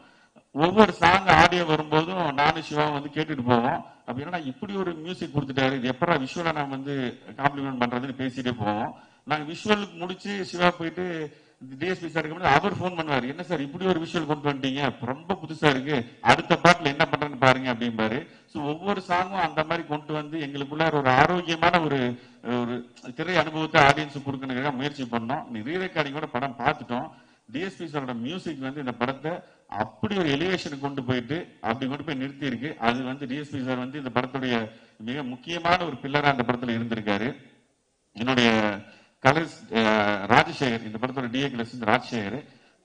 H: ஒவ்வொரு சாங் ஆடியோ வரும்போதும் நானும் சிவாவும் வந்து கேட்டுட்டு போவோம். அப்படின்னா இப்படி ஒரு மியூசிக் கொடுத்துட்டாரு. இது எப்படா விஷுவலா நான் வந்து காம்ப்ளிமெண்ட் பண்றதுன்னு பேசிட்டே போவோம். நாங்க விஷுவலுக்கு முடிச்சு சிவா போயிட்டு டிஎஸ்பி சார் அவர் ஃபோன் பண்ணுவாரு. என்ன சார் இப்படி ஒரு விஷயம் கொண்டு வந்துட்டீங்க ரொம்ப புதுசா இருக்கு. அடுத்த பாட்டுல என்ன பண்றேன்னு பாருங்க அப்படிம்பாரு. ஸோ ஒவ்வொரு சாங்கும் அந்த மாதிரி கொண்டு வந்து எங்களுக்குள்ள ஒரு ஆரோக்கியமான ஒரு ஒரு திரை அனுபவத்தை ஆடியன்ஸுக்கு கொடுக்கணுங்கிறத முயற்சி பண்ணோம். நீ ரெக்கார்டிங் கூட படம் பார்த்துட்டோம். டிஎஸ்பி சாரோட மியூசிக் வந்து இந்த படத்தை அப்படி ஒரு எலிவேஷனுக்கு கொண்டு போயிட்டு அப்படி கொண்டு போய் நிறுத்தி இருக்கு அது வந்து டிஎஸ்பி சார் வந்து இந்த படத்துடைய மிக முக்கியமான ஒரு பில்லரா அந்த படத்துல இருந்திருக்காரு. என்னுடைய கலர்ஸ் ராஜசேகர் இந்த படத்தோட DA colours Rajasekhar.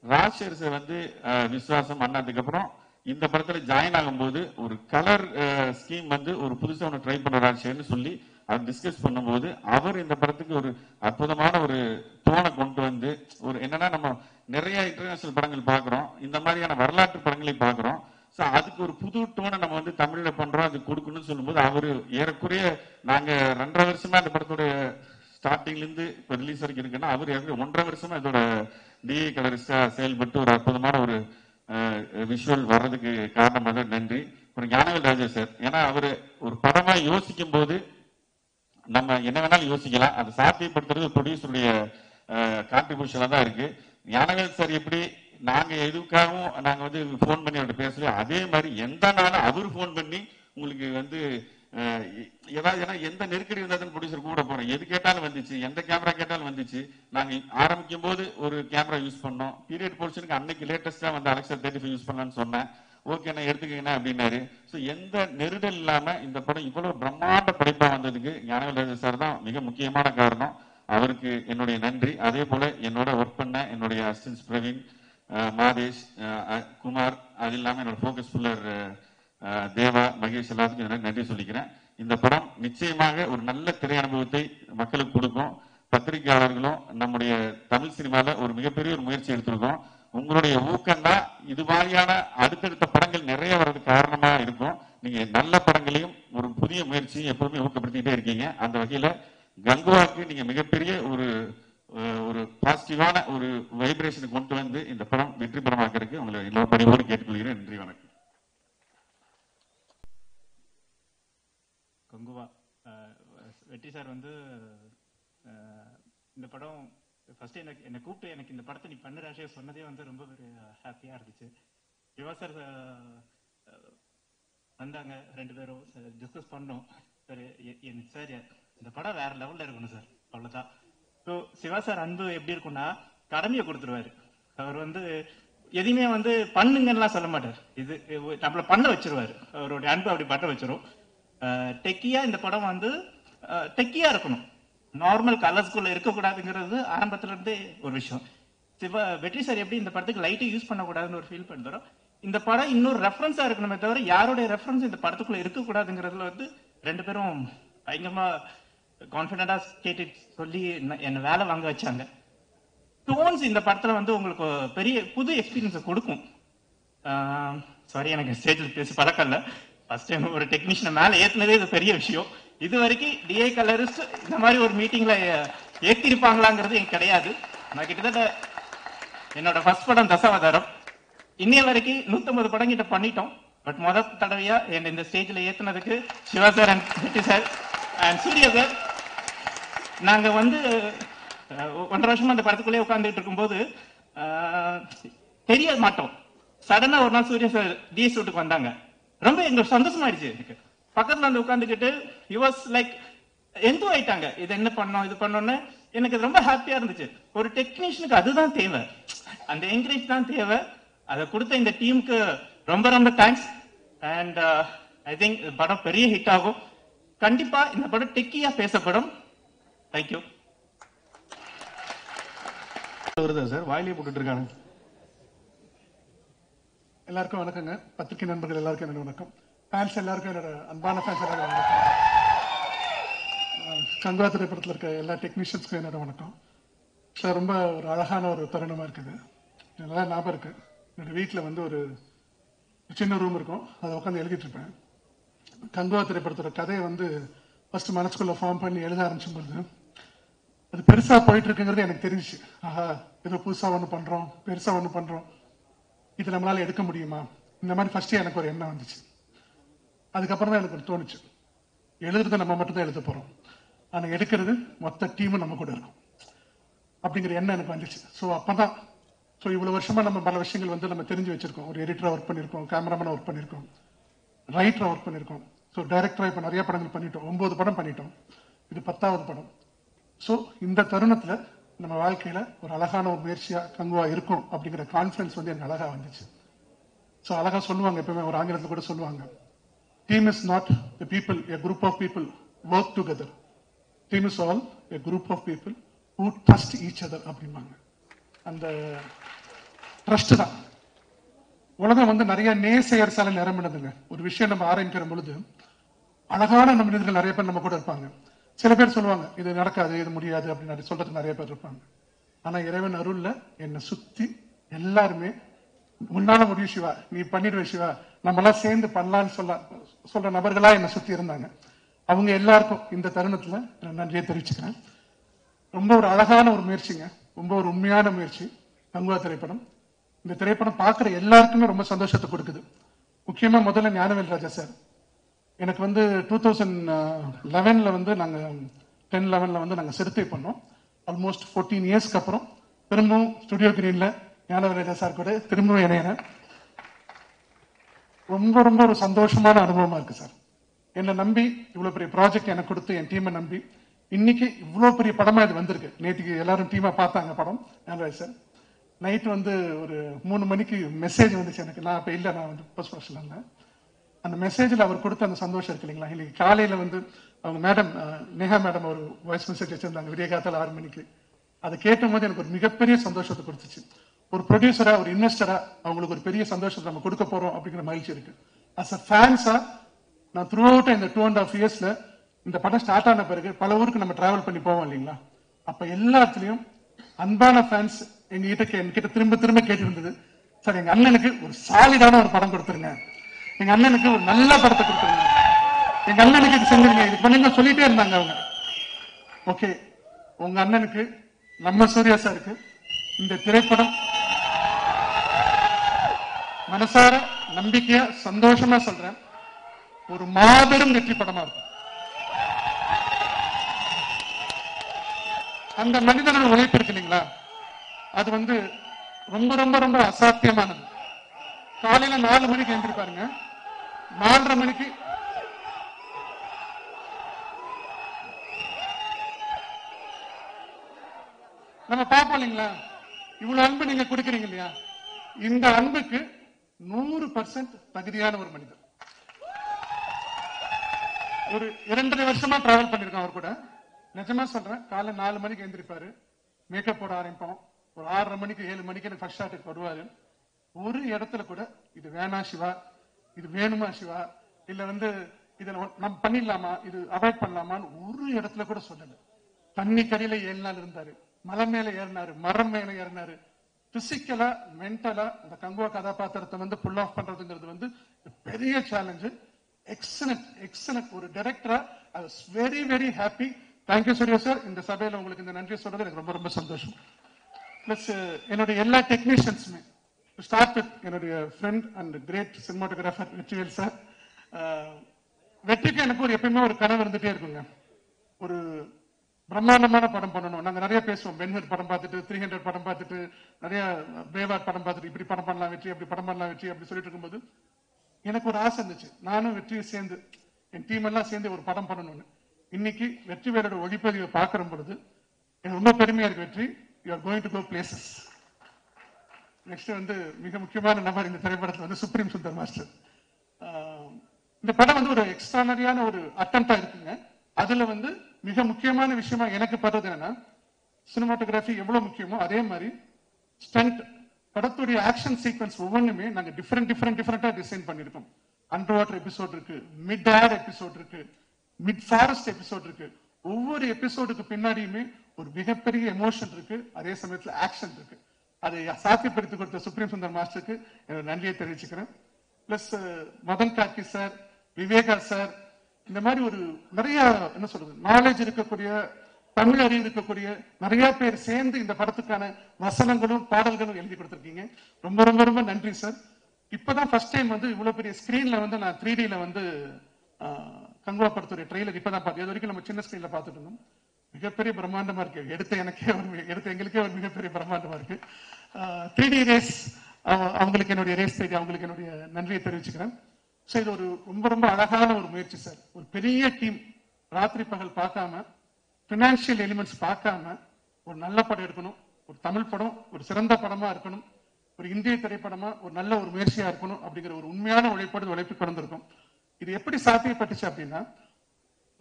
H: Rajasekhar sir வந்து விஸ்வாசம் விசுவாசம் அண்ணாதுக்கு அப்புறம் இந்த படத்துல ஜாயின் ஆகும்போது ஒரு கலர் ஸ்கீம் வந்து ஒரு புதுசா ஒன்று ட்ரை பண்ண ராஜசேகர்னு சொல்லி அதை டிஸ்கஸ் பண்ணும்போது அவர் இந்த படத்துக்கு ஒரு அற்புதமான ஒரு தோனை கொண்டு வந்து ஒரு என்னன்னா நம்ம நிறைய இன்டர்நேஷனல் படங்கள் பார்க்குறோம். இந்த மாதிரியான வரலாற்று படங்களையும் பார்க்குறோம். ஸோ அதுக்கு ஒரு புது டோனை நம்ம வந்து தமிழில் பண்ணுறோம் அது கொடுக்கணும்னு சொல்லும்போது அவர் ஏறக்குறைய நாங்கள் ரெண்டரை வருஷமா அந்த படத்துடைய ஸ்டார்டிங்லேருந்து இப்போ ரிலீஸ் வரைக்கும் இருக்குன்னா அவர் இறந்து ஒன்றரை வருஷமா இதோட டிஏ கலரிஸ்டா செயல்பட்டு ஒரு அற்புதமான ஒரு விஷுவல் வர்றதுக்கு காரணமாக நன்றி. ஒரு ஞானவேல் ராஜா சார் ஏன்னா அவர் ஒரு படமா யோசிக்கும் போது நம்ம என்ன வேணாலும் யோசிக்கலாம். அதை சாத்தியப்படுத்துறது ப்ரொடியூசருடைய கான்ட்ரிபியூஷனாக தான் இருக்கு. ஞானவேல் சார் எப்படி நாங்க எதுக்காகவும் நாங்க வந்து ஃபோன் பண்ணி அவர்கிட்ட பேசலையோ அதே மாதிரி எந்த நாளும் அவர் ஃபோன் பண்ணி உங்களுக்கு வந்து ஏதாவது ஏன்னா எந்த நெருக்கடி இருந்தாலும் ப்ரொடியூசர் கூட போறோம் எது கேட்டாலும் வந்துச்சு எந்த கேமரா கேட்டாலும் வந்துச்சு. நாங்க ஆரம்பிக்கும் போது ஒரு கேமரா யூஸ் பண்ணோம். பீரியட் போர்ஷனுக்கு அன்னைக்கு லேட்டஸ்டா வந்து அலெக்சா தேர்ட்டி ஃபைவ் யூஸ் பண்ணலாம்னு சொன்னேன். ஓகே நான் எடுத்துக்கங்கண்ணா அப்படின்னாரு. ஸோ எந்த நெருடல் இல்லாம இந்த படம் இவ்வளவு பிரம்மாண்ட படைப்பா வந்ததுக்கு ஞானவேல் சார் தான் மிக முக்கியமான காரணம். அவருக்கு என்னுடைய நன்றி. அதே போல என்னோட ஒர்க் பண்ண என்னுடைய அசிஸ்டன்ஸ் பிரவீன் மாதேஷ் குமார் அது இல்லாம என்னோட ஃபோக்கஸ் புல்லர் தேவா மகேஷ் எல்லாத்துக்கும் நன்றி சொல்லிக்கிறேன். இந்த படம் நிச்சயமாக ஒரு நல்ல திரை அனுபவத்தை மக்களுக்கு கொடுக்கும். பத்திரிகையாளர்களும் நம்முடைய தமிழ் சினிமால ஒரு மிகப்பெரிய ஒரு முயற்சி எடுத்திருக்கோம். உங்களுடைய ஊக்கம் தான் இது மாதிரியான அடுத்தடுத்த படங்கள் நிறைய வர்றதுக்கு காரணமா இருக்கும். நீங்க நல்ல படங்களையும் ஒரு புதிய முயற்சியும் எப்பவுமே ஊக்கப்படுத்திக்கிட்டே இருக்கீங்க. அந்த வகையில கங்குவாக்கு நீங்க மிகப்பெரிய ஒரு ஒரு பாசிட்டிவான ஒரு வைப்ரேஷனை கொண்டு வந்து இந்த படம் வெற்றி படமாக்கிறதுக்கு உங்களை எல்லா பணிவோடு கேட்டுக்கொள்கிறேன். நன்றி வணக்கம்.
I: கங்குவா வெற்றி சார் வந்து இந்த படம் ஃபர்ஸ்ட் எனக்கு என்னை கூப்பிட்டு எனக்கு இந்த படத்தை நீ பண்ணு ராஷே சொன்னதே வந்து ரொம்ப ஒரு ஹாப்பியா இருந்துச்சு. சிவா சார் வந்தாங்க ரெண்டு பேரும் டிஸ்கஸ் பண்ணோம். சார் என் சார் இந்த படம் வேற லெவல்ல இருக்கணும் சார் அவ்வளவுதான். ஸோ சிவா சார் அன்பு எப்படி இருக்கும்னா கடமையை கொடுத்துருவாரு. அவர் வந்து எதையுமே வந்து பண்ணுங்கன்னுலாம் சொல்ல மாட்டார். இது நம்மளை நம்மள பண்ண வச்சிருவாரு. அவருடைய அன்பு அப்படி பண்ண வச்சிரும். டெக்கியா இந்த படம் வந்து டெக்கியா இருக்கணும். நார்மல் கலர்ஸ்குள்ள இருக்கக்கூடாதுங்கிறது ஆரம்பத்துல இருந்தே ஒரு விஷயம். சிவா வெற்றி சார் எப்படி இந்த படத்துக்கு லைட்டை யூஸ் பண்ணக்கூடாதுன்னு ஒரு ஃபீல் பண்ணுறோம் இந்த படம் இன்னொரு ரெஃபரன்ஸா இருக்கணுமே தவிர யாருடைய ரெஃபரன்ஸ் இந்த படத்துக்குள்ள இருக்கக்கூடாதுங்கிறதுல வந்து ரெண்டு பேரும் பயங்கரமா கான்பிடண்டா கேட்டு சொல்லி என்ன- என்னை வேலை வாங்க வச்சாங்க. டோன்ஸ் இந்த படத்துல வந்து உங்களுக்கு பெரிய புது எக்ஸ்பீரியன்ஸை கொடுக்கும். சாரி எனக்கு ஸ்டேஜில் பேசி பழக்கம் இல்லை. ஃபர்ஸ்ட் டைம் ஒரு டெக்னீஷியனை மேலே ஏத்துனதே இது பெரிய விஷயம். இது வரைக்கும் டிஏ கலரிஸ்ட் இந்த மாதிரி ஒரு மீட்டிங்ல ஏத்திருப்பாங்களாங்கிறது எனக்கு கிடையாது. நான் கிட்டத்தட்ட என்னோட ஃபர்ஸ்ட் படம் தசாவதாரம். இன்னைய வரைக்கும் 150 படம் கிட்ட பண்ணிட்டோம். பட் முத தடவையா என்னை இந்த ஸ்டேஜ்ல ஏத்துனதுக்கு Siva sir and ஹெட்டி sir and Surya sir நாங்க வந்து ஒன்றரை வருஷமா அந்த படத்துக்குள்ளே உட்காந்துட்டு இருக்கும்போது தெரிய மாட்டோம். சடனா ஒரு நாள் சூர்யா சார் டிஎஸ் வீட்டுக்கு வந்தாங்க. ரொம்ப எங்களுக்கு சந்தோஷமாயிடுச்சு எனக்கு. பக்கத்துல வந்து உட்காந்துக்கிட்டு யுவர்ஸ் லைக் எந்த ஆயிட்டாங்க. இது என்ன பண்ணோம் இது பண்ணோம்னு எனக்கு ரொம்ப ஹாப்பியா இருந்துச்சு. ஒரு டெக்னீஷியனுக்கு அதுதான் தேவை. அந்த என்கரேஜ் தான் தேவை. அதை கொடுத்த இந்த டீமுக்கு ரொம்ப ரொம்ப தேங்க்ஸ் அண்ட் ஐ திங்க் படம் பெரிய ஹிட் ஆகும். கண்டிப்பா இந்த படம் டெக்கியா பேசப்படும். தேங்க்யூ
A: வருதா சார்? வாயிலே போட்டுட்டு இருக்காங்க
J: எல்லாருக்கும் வணக்கங்க. பத்திரிகை நண்பர்கள் எல்லாருக்கும் என்னோட வணக்கம். ஃபேன்ஸ் எல்லாருக்கும் என்னோட அன்பான ஃபேன்ஸ் எல்லாருக்கும் வணக்கம். கங்கா கங்குவா திரைப்படத்தில் இருக்க எல்லா டெக்னீஷியன்ஸ்க்கும் என்னோட வணக்கம். சார் ரொம்ப ஒரு அழகான ஒரு தருணமாக இருக்குது. நல்லா ஞாபகம் இருக்கு. என்னோட வீட்டில் வந்து ஒரு சின்ன ரூம் இருக்கும். அதை உட்காந்து எழுதிட்டு இருப்பேன். கங்குவா திரைப்படத்தோட கதையை வந்து ஃபர்ஸ்ட் மனசுக்குள்ள ஃபார்ம் பண்ணி எழுத ஆரம்பிச்சும் பொழுது அது பெருசாக போயிட்டு இருக்குங்கிறது எனக்கு தெரிஞ்சுச்சு. ஆஹா ஏதோ புதுசாக ஒன்று பண்ணுறோம் பெருசாக ஒன்று பண்ணுறோம் இது நம்மளால எடுக்க முடியுமா? இந்த மாதிரி ஃபர்ஸ்ட் எனக்கு ஒரு எண்ணம் வந்துச்சு. அதுக்கப்புறம் தான் எனக்கு ஒரு தோணுச்சு. எழுதுறத நம்ம மட்டும் தான் எழுத போறோம். ஆனா எடுக்கிறது மொத்த டீமும் நம்ம கூட இருக்கும். அப்படிங்கிற எண்ணம் எனக்கு வந்துச்சு. ஸோ அப்பதான் ஸோ இவ்வளவு வருஷமா நம்ம பல விஷயங்கள் வந்து நம்ம தெரிஞ்சு வச்சிருக்கோம். ஒரு எடிட்டரா ஒர்க் பண்ணியிருக்கோம் கேமராமேனா ஒர்க் பண்ணியிருக்கோம் ரைட்டரா ஒர்க் பண்ணிருக்கோம் ஸோ டைரக்டரா இப்போ நிறைய படங்கள் பண்ணிட்டோம். ஒன்பது படம் பண்ணிட்டோம். இது பத்தாவது படம். ஸோ இந்த தருணத்துல நம்ம வாழ்க்கையில ஒரு அழகான ஒரு முயற்சியா கங்குவா இருக்கும் அப்படிங்கிற கான்பிடன்ஸ் வந்து எனக்கு அழகா வந்துச்சு. ஸோ அழகா சொல்லுவாங்க எப்பவுமே ஒரு ஆங்கிலத்தில் கூட சொல்லுவாங்க. Team is not a people a group of people work together team is all a group of people who trust each other அப்படிம்பாங்க. அந்த ட்ரஸ்ட் தான். உலகம் வந்து நிறைய நேசையர்ஸால நிரம்பினதுங்க ஒரு விஷயம் நம்ம ஆரம்பிக்கிற பொழுது அழகான நம்ம மனிதர்கள் நிறைய பேர் நம்ம கூட இருப்பாங்க. சில பேர் சொல்லுவாங்க இது நடக்காது இது முடியாது அப்படின்னு சொல்றதுக்கு நிறைய பேர் இருப்பாங்க. ஆனா இறைவன் அருள்ல என்னை சுத்தி எல்லாருமே முன்னால முடியும் சிவா நீ பண்ணிடுவ சிவா நம்ம எல்லாம் சேர்ந்து பண்ணலாம்னு சொல்ல சொல்ற நபர்களா என்னை சுத்தி இருந்தாங்க. அவங்க எல்லாருக்கும் இந்த தருணத்துல நான் நன்றியை தெரிவிச்சுக்கிறேன். ரொம்ப ஒரு அழகான ஒரு முயற்சிங்க. ரொம்ப ஒரு உண்மையான முயற்சி. கங்குவா திரைப்படம். இந்த திரைப்படம் பார்க்குற எல்லாருக்குமே ரொம்ப சந்தோஷத்தை கொடுக்குது. முக்கியமா முதல்ல ஞானவேல் ராஜா சார். எனக்கு வந்து டூ தௌசண்ட் லெவனில் வந்து நாங்கள் டென் லெவனில் வந்து நாங்கள் சிறுத்தை பண்ணோம். ஆல்மோஸ்ட் ஃபோர்டீன் இயர்ஸ்க்கு அப்புறம் திரும்பவும் ஸ்டுடியோ கிரீனில் ஞானவரேஜா சார் கூட திரும்பவும் இணையிறேன். ரொம்ப ரொம்ப ஒரு சந்தோஷமான அனுபவமாக இருக்குது சார் என்னை நம்பி இவ்வளோ பெரிய ப்ராஜெக்ட் எனக்கு கொடுத்து என் டீமை நம்பி இன்னைக்கு இவ்வளோ பெரிய படமாக இது வந்திருக்கு. நேற்றுக்கு எல்லாரும் டீமாக பார்த்தாங்க படம் ஞானராஜ் சார் நைட் வந்து ஒரு மூணு மணிக்கு மெசேஜ் வந்துச்சு எனக்கு. நான் அப்போ இல்லை நான் வந்து போஸ்ட் ப்ரொடக்ஷன்ல இருந்தேன். அந்த மெசேஜில் அவர் கொடுத்த அந்த சந்தோஷம் இருக்கு இல்லைங்களா? இன்னைக்கு காலையில வந்து அவங்க மேடம் நேஹா மேடம் ஒரு வாய்ஸ் மெசேஜ் வச்சிருந்தாங்க விடிய ஆறு மணிக்கு. அதை கேட்டும் போது எனக்கு ஒரு மிகப்பெரிய சந்தோஷத்தை கொடுத்துச்சு. ஒரு ப்ரொடியூசரா ஒரு இன்வெஸ்டரா அவங்களுக்கு ஒரு பெரிய சந்தோஷத்தை நம்ம கொடுக்க போறோம் அப்படிங்கிற மகிழ்ச்சி இருக்கு. அஸ் அ ஃபேன்ஸா நான் த்ரூ அவுட் இந்த டூ அண்ட் ஆஃப் இயர்ஸ்ல இந்த படம் ஸ்டார்ட் ஆன பிறகு பல ஊருக்கு நம்ம டிராவல் பண்ணி போவோம் இல்லைங்களா? அப்ப எல்லா இடத்துலயும் அன்பான ஃபேன்ஸ் எங்ககிட்ட என்கிட்ட திரும்ப திரும்ப கேட்டு இருந்தது. சார் எங்க அண்ணனுக்கு ஒரு சாலிடான ஒரு படம் கொடுத்துருங்க. எங்க அண்ணனுக்கு ஒரு நல்ல படத்தை கொடுத்துருங்க எங்க அண்ணனுக்கு இது செஞ்சிருங்க. இது பண்ணுங்க சொல்லிட்டே இருந்தாங்க அவங்க. ஓகே உங்க அண்ணனுக்கு நம்ம சூர்யா சாருக்கு இந்த திரைப்படம் மனசார நம்பிக்கையா சந்தோஷமா சொல்றேன். ஒரு மாபெரும் வெற்றி படமா இருக்கும். அந்த மனிதனோட உழைப்பு இருக்கு இல்லைங்களா? அது வந்து ரொம்ப ரொம்ப ரொம்ப அசாத்தியமானது. காலையில நாலு மணிக்கு எழுந்திருப்பாருங்க. நாலரை மணிக்கு. நம்ம பார்ப்போம் இல்லைங்களா? இவ்வளவு அன்பு நீங்க கொடுக்குறீங்க இல்லையா? இந்த அன்புக்கு நூறு பர்சன்ட் தகுதியான ஒரு மனிதர். ஒரு இரண்டரை வருஷமா டிராவல் பண்ணிருக்கோம் அவர் கூட. நிஜமா சொல்றேன் காலை நாலு மணிக்கு எழுந்திருப்பாரு மேக்கப் போட ஆரம்பிப்போம் ஒரு ஆறரை மணிக்கு ஏழு மணிக்கு எனக்கு ஃபர்ஸ்ட் ஷாட்டுக்கு வருவாரு. ஒரு இடத்துல கூட இது வேணா சிவா இது வேணுமா சிவா? இல்ல வந்து இதை நம்ம பண்ணிடலாமா? இது அவாய்ட் பண்ணலாமான்னு ஒரு இடத்துல கூட சொல்லல. தண்ணி கரையில ஏழு நாள் இருந்தாரு. மலை மேல ஏறினாரு. மரம் மேல ஏறினாரு. பிசிக்கலா மென்டலா இந்த கங்குவா கதாபாத்திரத்தை வந்து புல் ஆஃப் பண்றதுங்கிறது வந்து பெரிய சேலஞ்சு எக்ஸலண்ட் எக்ஸலண்ட் ஒரு டைரக்டரா I was very very happy thank you Suriya sir இந்த சபையில உங்களுக்கு இந்த நன்றி சொல்றது எனக்கு ரொம்ப ரொம்ப சந்தோஷம். பிளஸ் என்னுடைய எல்லா டெக்னீஷியன்ஸுமே ஸ்டார்ட் வித் என்னுடைய friend and great cinematographer Vetrivel sir வெற்றிக்கு எனக்கு ஒரு எப்பயுமே ஒரு கனவு இருந்துகிட்டே இருக்குங்க. ஒரு பிரம்மாண்டமான படம் பண்ணணும். நாங்கள் நிறைய பேசுவோம். பென்ஹெட் படம் பார்த்துட்டு த்ரீ ஹண்ட்ரட் படம் பார்த்துட்டு நிறைய பிரேவாட் படம் பார்த்துட்டு இப்படி படம் பண்ணலாம் வெற்றி அப்படி படம் பண்ணலாம் வெற்றி அப்படி சொல்லிட்டு இருக்கும்போது எனக்கு ஒரு ஆசை இருந்துச்சு. நானும் வெற்றியும் சேர்ந்து என் டீம் எல்லாம் சேர்ந்து ஒரு படம் பண்ணணும்னு. இன்னைக்கு வெற்றி வேலோட ஒளிப்பதிவை பார்க்கிற பொழுது எனக்கு ரொம்ப பெருமையா இருக்கு Vetri. You are going to go places next வந்து மிக முக்கியமான நபர் இந்த திரைப்படத்தில் வந்து சுப்ரீம் சுந்தர் மாஸ்டர் இந்த படம் வந்து ஒரு எக்ஸ்ட்ரானரியான ஒரு அட்டம்ப்டா இருக்குங்க. அதுல வந்து மிக முக்கியமான விஷயமா எனக்கு பார்த்தது என்னன்னா சினிமாட்டோகிராஃபி எவ்வளவு முக்கியமோ அதே மாதிரி ஸ்டண்ட் படத்துடைய ஆக்ஷன் சீக்வன்ஸ் ஒவ்வொன்றுமே நாங்கள் டிஃப்ரெண்ட் டிஃப்ரெண்ட் டிஃப்ரெண்டா டிசைன் பண்ணியிருக்கோம். அண்டர் வாட்டர் எபிசோட் இருக்கு மிட் ஏர் எபிசோட் இருக்கு மிட் ஃபாரஸ்ட் எபிசோட் இருக்கு. ஒவ்வொரு எபிசோடுக்கு பின்னாடியுமே ஒரு மிகப்பெரிய எமோஷன் இருக்கு அதே சமயத்துல ஆக்ஷன் இருக்கு. அதை சாத்தியப்படுத்தி கொடுத்த சுப்ரீம் சுந்தர் மாஸ்டருக்கு என்னோட நன்றியை தெரிவிச்சுக்கிறேன். Plus Madhan Karky sir Viveka sir இந்த மாதிரி ஒரு நிறைய என்ன சொல்றது நாலேஜ் இருக்கக்கூடிய தமிழ் அறிவு இருக்கக்கூடிய நிறைய பேர் சேர்ந்து இந்த படத்துக்கான வசனங்களும் பாடல்களும் எழுதி கொடுத்துருக்கீங்க. ரொம்ப ரொம்ப ரொம்ப நன்றி சார். இப்பதான் ஃபர்ஸ்ட் டைம் வந்து இவ்வளவு பெரிய ஸ்கிரீன்ல வந்து நான் த்ரீ டில வந்து கங்குவா படத்துடைய ட்ரெயிலர் இப்பதான் பார்த்தேன் இது வரைக்கும் நம்ம சின்ன ஸ்கிரீன்ல பார்த்துட்டு இருந்தோம். மிகப்பெரிய பிரம்மாண்டமா இருக்கு. எடுத்த எனக்கே ஒரு எடுத்த எங்களுக்கே ஒரு மிகப்பெரிய பிரம்மாண்டமா இருக்கு. த்ரீ டி ரேஸ் அவங்களுக்கு என்னுடைய ரேஸ் செய்தி அவங்களுக்கு என்னுடைய நன்றியை தெரிவிச்சுக்கிறேன். ஸோ இது ஒரு ரொம்ப ரொம்ப அழகான ஒரு முயற்சி சார் ஒரு பெரிய டீம் ராத்திரி பகல் பார்க்காம பினான்சியல் எலிமெண்ட்ஸ் பார்க்காம ஒரு நல்ல படம் எடுக்கணும். ஒரு தமிழ் படம் ஒரு சிறந்த படமா இருக்கணும். ஒரு இந்திய திரைப்படமா ஒரு நல்ல ஒரு முயற்சியா இருக்கணும் அப்படிங்கிற ஒரு உண்மையான உழைப்போடு உழைப்பு கடந்திருக்கும் இது எப்படி சாத்தியப்பட்டுச்சு அப்படின்னா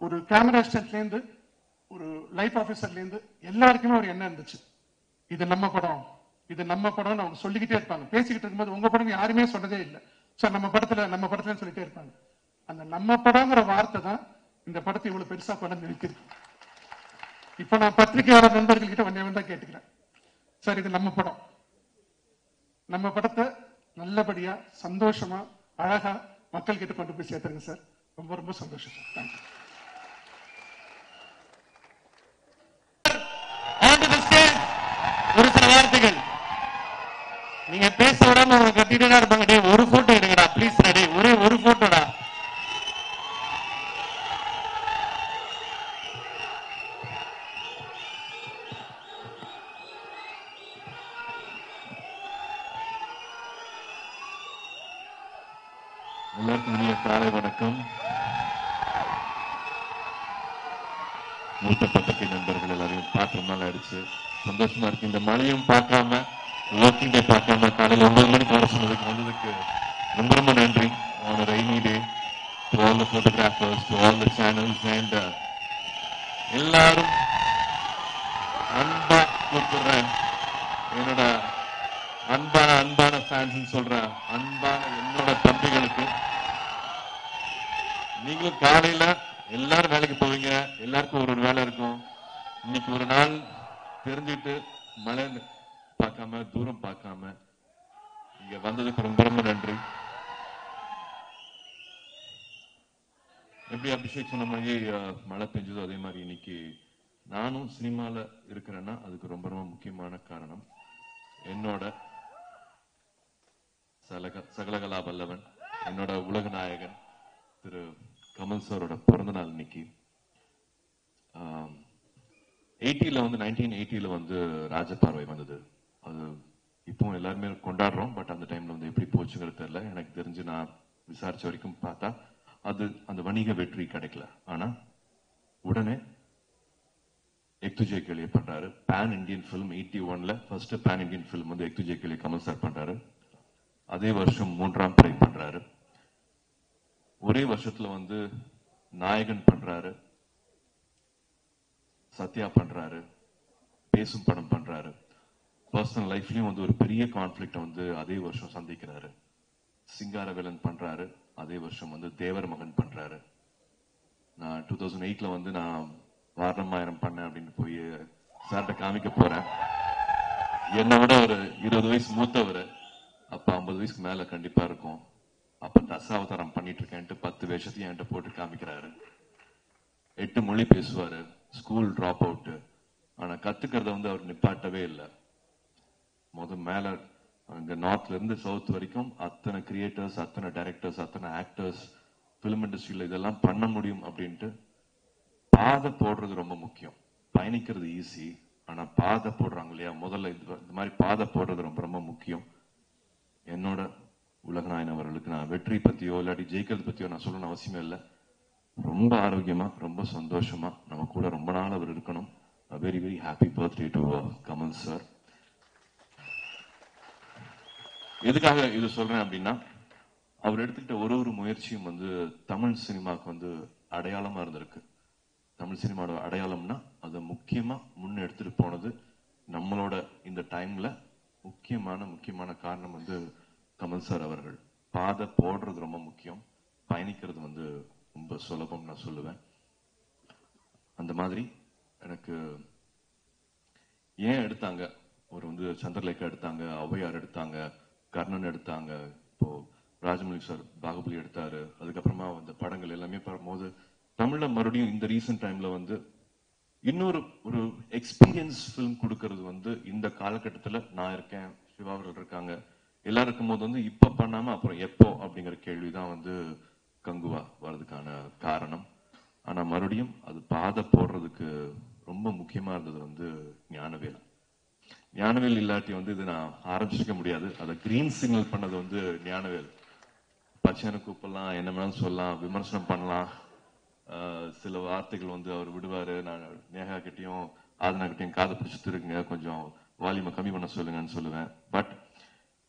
J: ஒரு கேமரா அசிஸ்டன்ட்ல இருந்து ஒரு லைஃப் ஆஃபீஸர்லேருந்து இருந்து எல்லாருக்குமே ஒரு எண்ணம் இருந்துச்சு. இது நம்ம படம் இது நம்ம படம்னு அவங்க சொல்லிக்கிட்டே இருப்பாங்க. பேசிக்கிட்டு இருக்கும்போது உங்க படம் யாருமே சொன்னதே இல்லை. சார் நம்ம படத்துல நம்ம படத்துலன்னு சொல்லிட்டே இருப்பாங்க. அந்த நம்ம படங்கிற வார்த்தை தான் இந்த படத்தை இவ்வளவு பெருசா கொண்டு நிற்குது இப்ப நான் பத்திரிகையாளர் நண்பர்கள் கிட்ட ஒன்னே தான் கேட்டுக்கிறேன். சார் இது நம்ம படம். நம்ம படத்தை நல்லபடியா சந்தோஷமா அழகா மக்கள் கிட்ட கொண்டு போய் சேர்த்துருங்க சார். ரொம்ப ரொம்ப சந்தோஷம் sir. Thank you
A: On to the stage. ஒரு சில வார்த்தைகள் நீங்க பேச விடாம அவங்க கட்டிட்டு தான் இருப்பாங்க ஒரு போட்டோ எடுங்கடா ப்ளீஸ் டேய் ஒரே ஒரு போட்டோடா
K: எல்லாருக்கும் இனிய காலை வணக்கம் மூத்த பத்திரிகை நண்பர்கள் எல்லாரையும் பார்த்து ரொம்ப நாள் ஆயிடுச்சு சந்தோஷமா இருக்கு இந்த மழையும் பார்க்காம ஒர்க்கிங் டே பார்க்காம காலையில் ஒன்பது மணிக்கு வர சொன்னதுக்கு வந்ததுக்கு ரொம்ப ரொம்ப நன்றி on rainy day to all the photographers to all the channels and எல்லாரும் அன்பா கூப்பிடுறேன் என்னோட அன்பான அன்பான ஃபேன்ஸ் சொல்ற அன்பான என்னோட தம்பிகளுக்கு நீங்களும் காலையில எல்லாரும் வேலைக்கு போவீங்க எல்லாருக்கும் ஒரு ஒரு வேலை இருக்கும் இன்னைக்கு ஒரு நாள் தெரிஞ்சுட்டு மழை பார்க்காம தூரம் பார்க்காம இங்க வந்ததுக்கு ரொம்ப ரொம்ப நன்றி எப்படி அபிஷேக் சொன்ன மாதிரி அஹ், மழை பெஞ்சதோ அதே மாதிரி இன்னைக்கு நானும் சினிமால இருக்கிறேன்னா அதுக்கு ரொம்ப ரொம்ப முக்கியமான காரணம் என்னோட சலக சகலகலா வல்லவன் என்னோட உலக நாயகன் திரு கமல் சாரோட பிறந்த நாள் இன்னைக்கு எயிட்டியில் வந்து நைன்டீன் எயிட்டியில் வந்து ராஜபார்வை வந்தது. அது இப்போவும் எல்லாருமே கொண்டாடுறோம் பட் அந்த டைமில் வந்து எப்படி போச்சுங்கிறது தெரில எனக்கு தெரிஞ்சு நான் விசாரித்த வரைக்கும் பார்த்தா அது அந்த வணிக வெற்றி கிடைக்கல. ஆனால் உடனே எக்துஜே கேள்வி பண்றாரு. பேன் இந்தியன் ஃபிலிம் எயிட்டி ஒன்ல ஃபர்ஸ்ட் பேன் இந்தியன் ஃபிலிம் வந்து எக்துஜே கேள்வி கமல் சார் பண்ணுறாரு அதே வருஷம் மூன்றாம் பிறை பண்ணுறாரு ஒரே வருஷத்தில் வந்து நாயகன் பண்ணுறாரு சத்யா பண்றாரு பேசும் படம் பண்றாரு. பர்சனல் லைஃப்லயும் வந்து ஒரு பெரிய கான்ஃபிளிக்ட வந்து அதே வருஷம் சந்திக்கிறாரு. சிங்காரவேலன் பண்றாரு அதே வருஷம் வந்து தேவர் மகன் பண்றாரு. நான் டூ தௌசண்ட் எயிட்ல வந்து நான் வாரணமாயிரம் பண்ணேன் அப்படின்னு போய் சார்கிட்ட காமிக்க போறேன். என்னை விட ஒரு இருபது வயசு மூத்தவர் அப்ப ஐம்பது வயசுக்கு மேல கண்டிப்பா இருக்கும். அப்ப தசாவதாரம் பண்ணிட்டு இருக்கேன்ட்டு பத்து வேஷத்தையும் என்கிட்ட போட்டு காமிக்கிறாரு. எட்டு மொழி பேசுவாரு. ஸ்கூல் ட்ராப் அவுட்டு ஆனா கற்றுக்கிறத வந்து அவர் நிப்பாட்டவே இல்லை. முத மேல அங்க நார்த்ல இருந்து சவுத் வரைக்கும் அத்தனை கிரியேட்டர்ஸ் அத்தனை டைரக்டர்ஸ் அத்தனை ஆக்டர்ஸ் பிலிம் இண்டஸ்ட்ரியில இதெல்லாம் பண்ண முடியும் அப்படின்ட்டு பாதை போடுறது ரொம்ப முக்கியம். பயணிக்கிறது ஈஸி ஆனா பாதை போடுறாங்க இல்லையா? முதல்ல இது இந்த மாதிரி பாதை போடுறது ரொம்ப ரொம்ப முக்கியம். என்னோட உலகநாயன் அவர்களுக்கு நான் வெற்றி பற்றியோ இல்லாட்டி ஜெயிக்கிறது பற்றியோ நான் சொல்லணும்னு அவசியமே இல்லை. ரொம்ப ஆரோக்கியமா ரொம்ப சந்தோஷமா நம்ம கூட ரொம்ப நாள் அவர் இருக்கணும். Very very happy birthday to Kamal sir எதுக்காக இது சொல்றேன் அப்படின்னா அவர் எடுத்துக்கிட்ட ஒரு ஒரு முயற்சியும் வந்து தமிழ் சினிமாவுக்கு வந்து அடையாளமா இருந்திருக்கு. தமிழ் சினிமாவோட அடையாளம்னா அதை முக்கியமா முன்ன எடுத்துட்டு போனது நம்மளோட இந்த டைம்ல முக்கியமான முக்கியமான காரணம் வந்து கமல் சார் அவர்கள். பாதை போடுறது ரொம்ப முக்கியம். பயணிக்கிறது வந்து ரொம்ப சுலபம் நான் சொல்லுவேன். அந்த மாதிரி எனக்கு ஏன் எடுத்தாங்க? ஒரு வந்து சந்திரலேகா எடுத்தாங்க ஔவையார் எடுத்தாங்க கர்ணன் எடுத்தாங்க. இப்போ ராஜமௌழி சார் பாகுபலி எடுத்தாரு. அதுக்கப்புறமா அந்த படங்கள் எல்லாமே பார்க்கும்போது தமிழ்ல மறுபடியும் இந்த ரீசெண்ட் டைம்ல வந்து இன்னொரு ஒரு எக்ஸ்பீரியன்ஸ் ஃபிலிம் கொடுக்கறது வந்து இந்த காலகட்டத்துல நான் இருக்கேன் சிவா அவர்கள் இருக்காங்க. எல்லாரும் இருக்கும்போது வந்து இப்போ பண்ணாம அப்புறம் எப்போ அப்படிங்கிற கேள்விதான் வந்து கங்குவா வர்றதுக்கான காரணம். ஆனா மறுபடியும் அது பாதை போடுறதுக்கு ரொம்ப முக்கியமா இருந்தது வந்து ஞானவேல். ஞானவேல் இல்லாட்டி வந்து இதை நான் ஆரம்பிச்சிக்க முடியாது. அதை கிரீன் சிக்னல் பண்ணது வந்து ஞானவேல். பச்சையான கூப்பிடலாம் என்ன வேணாலும் சொல்லலாம் விமர்சனம் பண்ணலாம். ஆஹ் சில வார்த்தைகள் வந்து அவர் விடுவாரு. நான் நேகா கிட்டையும் ஆதனா கிட்டயும் காதை பிடிச்சு கொஞ்சம் வால்யூமை கம்மி பண்ண சொல்லுங்கன்னு சொல்லுவேன். பட்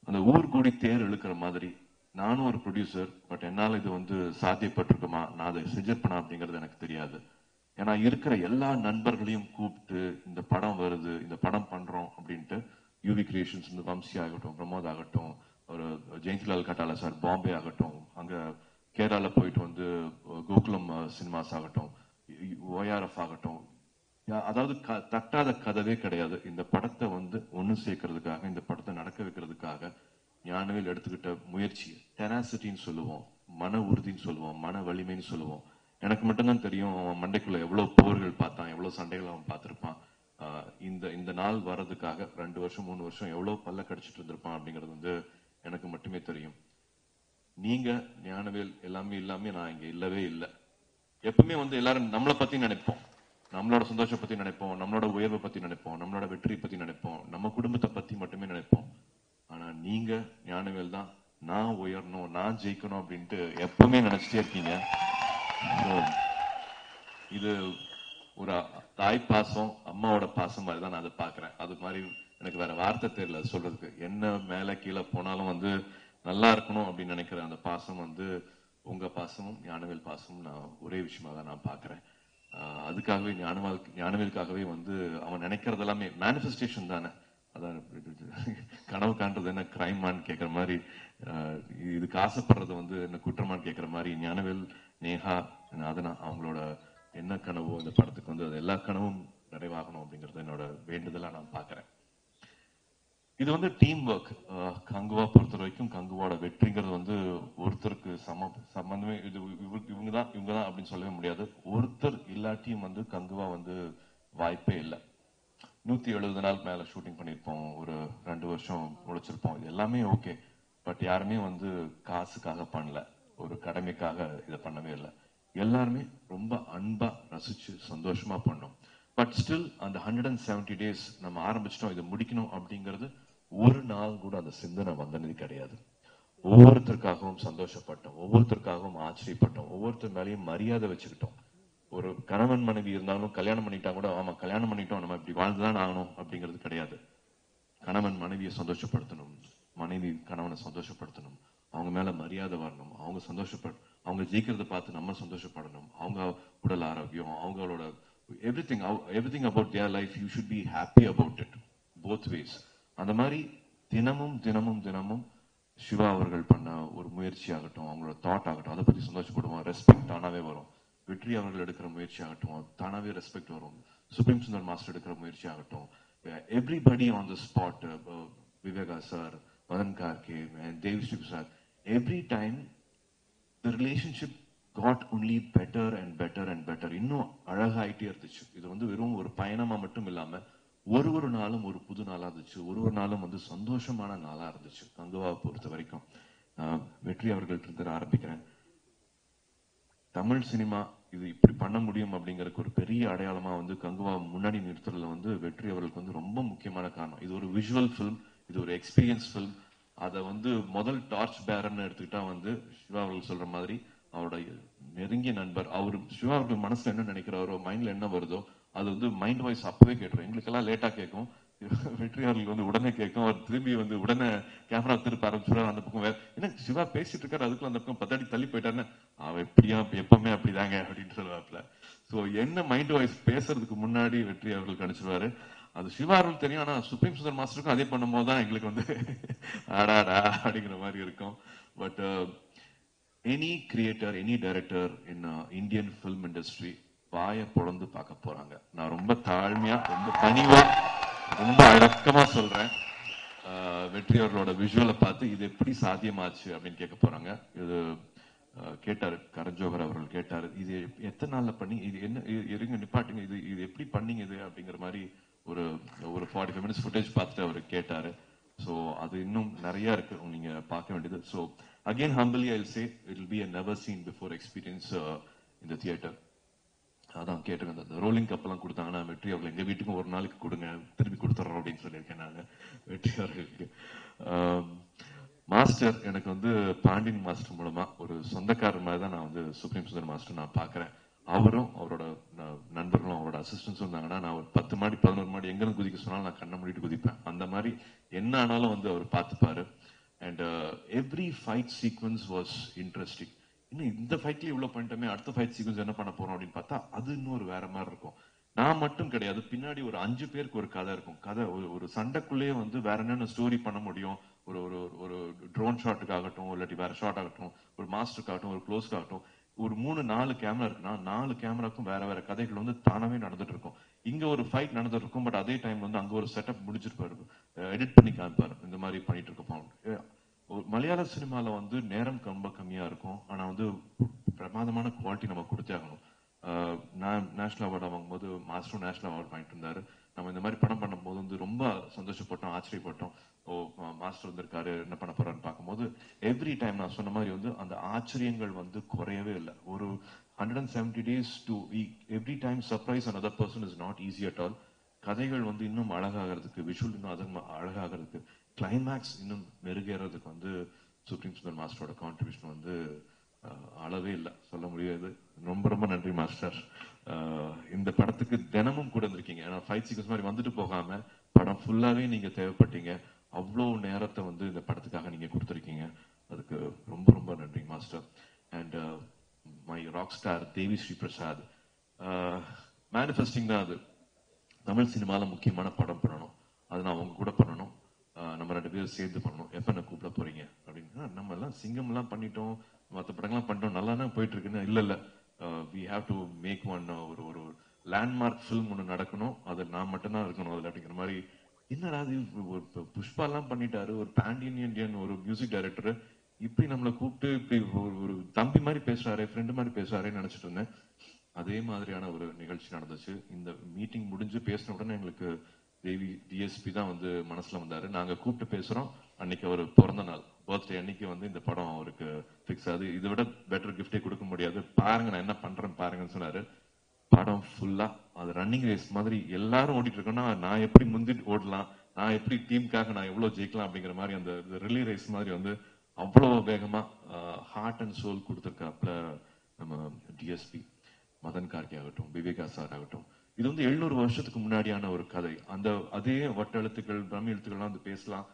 K: அந்த ஊர் கூடி தேர் இழுக்கிற மாதிரி நானும் ஒரு ப்ரொடியூசர் பட் என்னால் இது வந்து சாத்தியப்பட்டிருக்குமா? நான் அதை செஞ்சிருப்பேனா அப்படிங்கிறது எனக்கு தெரியாது. ஏன்னா இருக்கிற எல்லா நண்பர்களையும் கூப்பிட்டு இந்த படம் வருது இந்த படம் பண்றோம் அப்படின்ட்டு யூவி கிரியேஷன்ஸ் இந்த வம்சி ஆகட்டும் பிரமோத் ஆகட்டும் ஒரு ஜெயந்திலால் கட்டால சார் பாம்பே ஆகட்டும் அங்க கேரளால போயிட்டு வந்து கோகுலம் சினிமாஸ் ஆகட்டும் ஓஆர்எஃப் ஆகட்டும். யா- அதாவது க- தட்டாத கதவே கிடையாது. இந்த படத்தை வந்து ஒன்று சேர்க்கறதுக்காக இந்த படத்தை நடக்க வைக்கிறதுக்காக ஞானவேல் எடுத்துக்கிட்ட முயற்சி டெனாசிட்டின்னு சொல்லுவோம் மன உறுதின்னு சொல்லுவோம் மன வலிமைன்னு சொல்லுவோம். எனக்கு மட்டும்தான் தெரியும் அவன் மண்டைக்குள்ள எவ்வளவு போர்கள் பார்த்தான் எவ்வளவு சண்டைகள் அவன் பார்த்திருப்பான். ஆஹ் இந்த இந்த நாள் வர்றதுக்காக ரெண்டு வருஷம் மூணு வருஷம் எவ்வளவு பல்ல கடிச்சிட்டு இருந்திருப்பான் அப்படிங்கிறது வந்து எனக்கு மட்டுமே தெரியும். நீங்க ஞானவேல் எல்லாமே இல்லாம நான் இங்க இல்லவே இல்லை. எப்பவுமே வந்து எல்லாரும் நம்மளை பத்தி நினைப்போம். நம்மளோட சந்தோஷம் பத்தி நினைப்போம் நம்மளோட உயர்வை பத்தி நினைப்போம் நம்மளோட வெற்றி பத்தி நினைப்போம் நம்ம குடும்பத்தை பத்தி மட்டுமே நினைப்போம். ஆனா நீங்க ஞானவேல் தான். நான் உயரணும் நான் ஜெயிக்கணும் அப்படின்ட்டு எப்பவுமே நினைச்சிட்டே இருக்கீங்க. இது ஒரு தாய் பாசம் அம்மாவோட பாசம் மாதிரி தான் நான் அதை பாக்குறேன் அது மாதிரி எனக்கு வேற வார்த்தை தெரியல சொல்றதுக்கு. என்ன மேல கீழே போனாலும் வந்து நல்லா இருக்கணும் அப்படின்னு நினைக்கிற அந்த பாசம் வந்து உங்க பாசமும் ஞானவேல் பாசமும் நான் ஒரே விஷயமா தான் நான் பாக்குறேன் அதுக்காகவே ஞானவேல் ஞானவேலுக்காகவே வந்து அவன் நினைக்கிறது எல்லாமே மேனிஃபெஸ்டேஷன் தானே. அதான் கனவு காண்றது என்ன கிரைமான்னு கேட்குற மாதிரி ஆஹ் இதுக்கு ஆசைப்படுறது வந்து என்ன குற்றமான்னு கேட்குற மாதிரி ஞானவேல் நேஹா நாதனா அவங்களோட என்ன கனவோ இந்த படத்துக்கு வந்து அது எல்லா கனவும் நிறைவாகணும் அப்படிங்கறது என்னோட வேண்டுதலா நான் பார்க்குறேன் இது வந்து டீம் ஒர்க் கங்குவா பொறுத்த வரைக்கும் கங்குவோட வெற்றிங்கிறது வந்து ஒருத்தருக்கு சம சம்பந்தமே இது இவருக்கு இவங்க தான் இவங்க தான் அப்படின்னு சொல்லவே முடியாது. ஒருத்தர் இல்லாட்டியும் வந்து கங்குவா வந்து வாய்ப்பே இல்லை. நூத்தி எழுபது நாள் மேல ஷூட்டிங் பண்ணியிருப்போம் ஒரு ரெண்டு வருஷம் உழைச்சிருப்போம் இது எல்லாமே ஓகே பட் யாருமே வந்து காசுக்காக பண்ணல. ஒரு கடமைக்காக இதை பண்ணவே இல்லை. எல்லாருமே ரொம்ப அன்பா ரசிச்சு சந்தோஷமா பண்ணோம். பட் ஸ்டில் அந்த ஹண்ட்ரட் அண்ட் செவன்டி டேஸ் நம்ம ஆரம்பிச்சிட்டோம். இதை முடிக்கணும் அப்படிங்கிறது ஒரு நாள் கூட அந்த சிந்தனை வந்தனது கிடையாது. ஒவ்வொருத்தருக்காகவும் சந்தோஷப்பட்டோம். ஒவ்வொருத்தருக்காகவும் ஆச்சரியப்பட்டோம். ஒவ்வொருத்தர் மேலேயும் மரியாதை வச்சுக்கிட்டோம். ஒரு கணவன் மனைவி இருந்தாலும் கல்யாணம் பண்ணிட்டா கூட ஆமா கல்யாணம் பண்ணிட்டோம் நம்ம இப்படி வாழ்ந்துதான் ஆகணும் அப்படிங்கிறது கிடையாது. கணவன் மனைவியை சந்தோஷப்படுத்தணும். மனைவி கணவனை சந்தோஷப்படுத்தணும். அவங்க மேல மரியாதை வரணும். அவங்க சந்தோஷப்பட அவங்க ஜெயிக்கிறத பார்த்து நம்ம சந்தோஷப்படணும். அவங்க உடல் ஆரோக்கியம் அவங்களோட everything everything about their life you should be happy about it both ways அந்த மாதிரி தினமும் தினமும் தினமும் சிவா அவர்கள் பண்ண ஒரு முயற்சி ஆகட்டும் அவங்களோட தாட் ஆகட்டும் அதை பத்தி சந்தோஷப்படுவோம் ரெஸ்பெக்ட் ஆனாவே வரும். வெற்றி அவர்கள் எடுக்கிற முயற்சி ஆகட்டும் தானாவே ரெஸ்பெக்ட் வரும். சுப்ரீம் சுந்தர் மாஸ்டர் எடுக்கிற முயற்சி ஆகட்டும் everybody on the spot Viveka sir Madhan Karky Devsri sir every time the relationship got only better and better and better இன்னும் அழகாயிட்டே இருந்துச்சு. இது வந்து வெறும் ஒரு பயணமா மட்டும் இல்லாம ஒரு ஒரு நாளும் ஒரு புது நாளா இருந்துச்சு. ஒரு ஒரு நாளும் வந்து சந்தோஷமான நாளா இருந்துச்சு கங்குவாவை பொறுத்த வரைக்கும். ஆஹ் வெற்றி அவர்கள்ட்ட இருந்து ஆரம்பிக்கிறேன். தமிழ் சினிமா இது இப்படி பண்ண முடியும் அப்படிங்கறதுக்கு ஒரு பெரிய அடையாளமா வந்து கங்குவா முன்னாடி நிறுத்துறதுல வந்து வெற்றி அவர்களுக்கு வந்து ரொம்ப முக்கியமான காரணம். இது ஒரு விஷுவல் ஃபிலிம் இது ஒரு எக்ஸ்பீரியன்ஸ் ஃபிலிம் அதை வந்து முதல் டார்ச் பேரர்னு எடுத்துக்கிட்டா வந்து சிவா அவர்கள் சொல்ற மாதிரி அவரோட நெருங்கிய நண்பர் அவர் சிவா அவர்கள் மனசுல என்ன நினைக்கிறாரோ மைண்ட்ல என்ன வருதோ அது வந்து மைண்ட் வாய்ஸ் அப்பவே கேட்டுரும். எங்களுக்கெல்லாம் லேட்டா கேட்கும். வெற்றியாளர்கள் வந்து உடனே கேட்கும். அவர் திரும்பி வந்து உடனே கேமரா திருப்ப ஆரம்பிச்சுடுவார். அந்த பக்கம் வேற என்ன சிவா பேசிட்டு இருக்காரு? அதுக்குள்ள அந்த பக்கம் பத்தாடி தள்ளி போயிட்டாருன்னு? அவன் எப்படியா எப்பவுமே அப்படிதாங்க அப்படின்னு சொல்லுவாப்ல ஸோ என்ன மைண்ட் வாய்ஸ் பேசுறதுக்கு முன்னாடி வெற்றி அவர்கள் கணிச்சிருவாரு அது சிவா அவர்கள் தெரியும். ஆனா சுப்ரீம் சுந்தர் மாஸ்டருக்கும் அதே பண்ணும்போது தான் எங்களுக்கு வந்து ஆடாடா அப்படிங்கிற மாதிரி இருக்கும். But any creator any director in Indian film industry வாயை பொழந்து பார்க்க போறாங்க. நான் ரொம்ப தாழ்மையா ரொம்ப பணிவா ரொம்ப அடக்கமா சொல்றேன். ஆஹ் வெற்றி அவர்களோட விஷுவலை பார்த்து இது எப்படி சாத்தியமாச்சு அப்படின்னு கேட்க போறாங்க. இது கேட்டாரு. கரஞ்சோகர் அவர்கள் கேட்டாரு. இது எத்தனை நாள்ல பண்ணி இது என்ன இருங்க நிப்பாட்டுங்க. இது இது எப்படி பண்ணீங்க இது அப்படிங்கிற மாதிரி ஒரு ஒரு ஃபார்ட்டி ஃபைவ் மினிட்ஸ் ஃபுட்டேஜ் பார்த்துட்டு அவர் கேட்டாரு. ஸோ அது இன்னும் நிறைய இருக்கு. நீங்க பார்க்க வேண்டியது. So again humbly I say it will be a never seen before experience இந்த தியேட்டர் அதான் கேட்டிருக்கேன் அந்த ரோலிங் கப்பெல்லாம் கொடுத்தாங்கன்னா வெற்றி அவர்கள் எங்கள் வீட்டுக்கும் ஒரு நாளைக்கு கொடுங்க திருப்பி கொடுத்துறோம் அப்படின்னு சொல்லியிருக்கேன் நான். வெற்றி அவர்களுக்கு மாஸ்டர் எனக்கு வந்து பாண்டியன் மாஸ்டர் மூலமா ஒரு சொந்தக்காரர் மாதிரி தான் நான் வந்து சுப்ரீம் சுந்தர் மாஸ்டர் நான் பாக்குறேன் அவரும் அவரோட ந- நண்பர்களும் அவரோட அசிஸ்டன்ஸும் இருந்தாங்கன்னா நான் ஒரு பத்து மாடி பதினோரு மாடி எங்கேருந்து குதிக்க சொன்னாலும் நான் கண்ணை மூடிட்டு குதிப்பேன். அந்த மாதிரி என்ன ஆனாலும் வந்து அவர் பார்த்துப்பாரு. And every fight sequence was interesting இன்னும் இந்த ஃபைட்லயே இவ்வளவு பண்ணிட்டோமே அடுத்த ஃபைட் சீக்வன்ஸ் என்ன பண்ண போறோம்? அப்படின்னு பார்த்தா அது இன்னொரு வேற மாதிரி இருக்கும். நான் மட்டும் கிடையாது பின்னாடி ஒரு அஞ்சு பேருக்கு ஒரு கதை இருக்கும். கதை ஒரு ஒரு சண்டைக்குள்ளேயே வந்து வேற என்னென்ன ஸ்டோரி பண்ண முடியும்? ஒரு ஒரு ஒரு ட்ரோன் ஷாட்டுக்கு ஆகட்டும் இல்லாட்டி வேற ஷாட் ஆகட்டும் ஒரு மாஸ்டருக்கு ஆகட்டும் ஒரு க்ளோஸ்க்கு ஆகட்டும் ஒரு மூணு நாலு கேமரா இருக்குன்னா நாலு கேமராக்கும் வேற வேற கதைகள் வந்து தானாவே நடந்துட்டு இருக்கும். இங்க ஒரு ஃபைட் நடந்துட்டு இருக்கும் பட் அதே டைம் வந்து அங்க ஒரு செட்டப் முடிச்சிருப்பாரு எடிட் பண்ணி காமிப்பாரு. இந்த மாதிரி பண்ணிட்டு இருக்கப்போம் மலையாள சினிமால வந்து நேரம் ரொம்ப கம்மியா இருக்கும். ஆனா வந்து பிரமாதமான குவாலிட்டி நம்ம கொடுத்தே ஆகணும். நான் நேஷனல் அவார்டு வாங்கும்போது மாஸ்டரும் நேஷனல் அவார்டு வாங்கிட்டு இருந்தாரு. நம்ம இந்த மாதிரி படம் பண்ணும்போது வந்து ரொம்ப சந்தோஷப்பட்டோம் ஆச்சரியப்பட்டோம். ஓ மாஸ்டர் வந்திருக்காரு என்ன பண்ண போறான்னு பார்க்கும்போது எவ்ரி டைம் நான் சொன்ன மாதிரி வந்து அந்த ஆச்சரியங்கள் வந்து குறையவே இல்லை. ஒரு hundred and seventy days to every time surprise another person is not easy at all கதைகள் வந்து இன்னும் அழகாகிறதுக்கு விஷுவல் இன்னும் அதிகமாக அழகாகிறதுக்கு கிளைமேக்ஸ் இன்னும் மெருகேறதுக்கு வந்து சுப்ரீம் சுந்தர் மாஸ்டரோட கான்ட்ரிபியூஷன் வந்து அளவே இல்லை. சொல்ல முடியாது. ரொம்ப ரொம்ப நன்றி மாஸ்டர் இந்த படத்துக்கு தினமும் கூட இருந்திருக்கீங்க ஏன்னா ஃபைவ் சீக்வன்ஸ் மாதிரி வந்துட்டு போகாம படம் ஃபுல்லாவே நீங்க தேவைப்பட்டீங்க. அவ்வளோ நேரத்தை வந்து இந்த படத்துக்காக நீங்க கொடுத்துருக்கீங்க. அதுக்கு ரொம்ப ரொம்ப நன்றி master and my rock star Devi Sri Prasad manifesting தான் அது. தமிழ் சினிமாவில் முக்கியமான படம் பண்ணணும். அது நான் அவங்க கூட பண்ணணும். நம்ம ரெண்டு பேரும் சேர்ந்து பண்ணணும். எப்ப என்ன கூப்பிட போறீங்க. அப்படின்னு. நம்ம எல்லாம் சிங்கம் எல்லாம் பண்ணிட்டோம். மற்ற படங்கள்லாம் பண்ணிட்டோம். நல்லா தான் போயிட்டு இருக்குன்னு இல்ல இல்ல we have to make one ஒரு ஒரு லேண்ட்மார்க் ஃபிலிம் ஒன்று நடக்கணும். அது நான் மட்டும்தான் இருக்கணும் அதுல அப்படிங்கிற மாதிரி. என்னடா அது ஒரு புஷ்பாலாம் புஷ்பா எல்லாம் பண்ணிட்டாரு. ஒரு பேண்டியன் இந்தியன் ஒரு மியூசிக் டைரக்டர் இப்படி நம்மளை கூப்பிட்டு இப்படி ஒரு ஒரு தம்பி மாதிரி பேசுறாரு ஃப்ரெண்டு மாதிரி பேசுறாருன்னு நினைச்சிட்டு இருந்தேன். அதே மாதிரியான ஒரு நிகழ்ச்சி நடந்துச்சு. இந்த மீட்டிங் முடிஞ்சு பேசின உடனே எங்களுக்கு தேவி டிஎஸ்பி தான் வந்து மனசுல வந்தாரு. நாங்க கூப்பிட்டு பேசுறோம். அன்னைக்கு அவர் பிறந்த நாள். பர்த்டே அன்னைக்கு வந்து இந்த படம் அவருக்கு ஃபிக்ஸ் ஆகுது. இதை விட பெட்டர் கிஃப்டே கொடுக்க முடியாது. பாருங்க நான் என்ன பண்றேன் பாருங்கன்னு சொன்னாரு. படம் ஃபுல்லா அது ரன்னிங் ரேஸ் மாதிரி எல்லாரும் ஓடிட்டு இருக்கோம்னா நான் எப்படி முந்திட்டு ஓடலாம்? நான் எப்படி டீமுக்காக நான் எவ்வளோ ஜெயிக்கலாம் அப்படிங்கிற மாதிரி அந்த ரிலி ரேஸ் மாதிரி வந்து அவ்வளவு வேகமா ஹார்ட் அண்ட் சோல் கொடுத்துருக்காப்புல நம்ம டிஎஸ்பி மதன் கார்கே ஆகட்டும் விவேகா சார் ஆகட்டும். இது வந்து எழுநூறு வருஷத்துக்கு முன்னாடியான ஒரு கதை. அந்த அதே வட்டெழுத்துக்கள் பிரம்ம எழுத்துக்கள்லாம் வந்து பேசலாம்.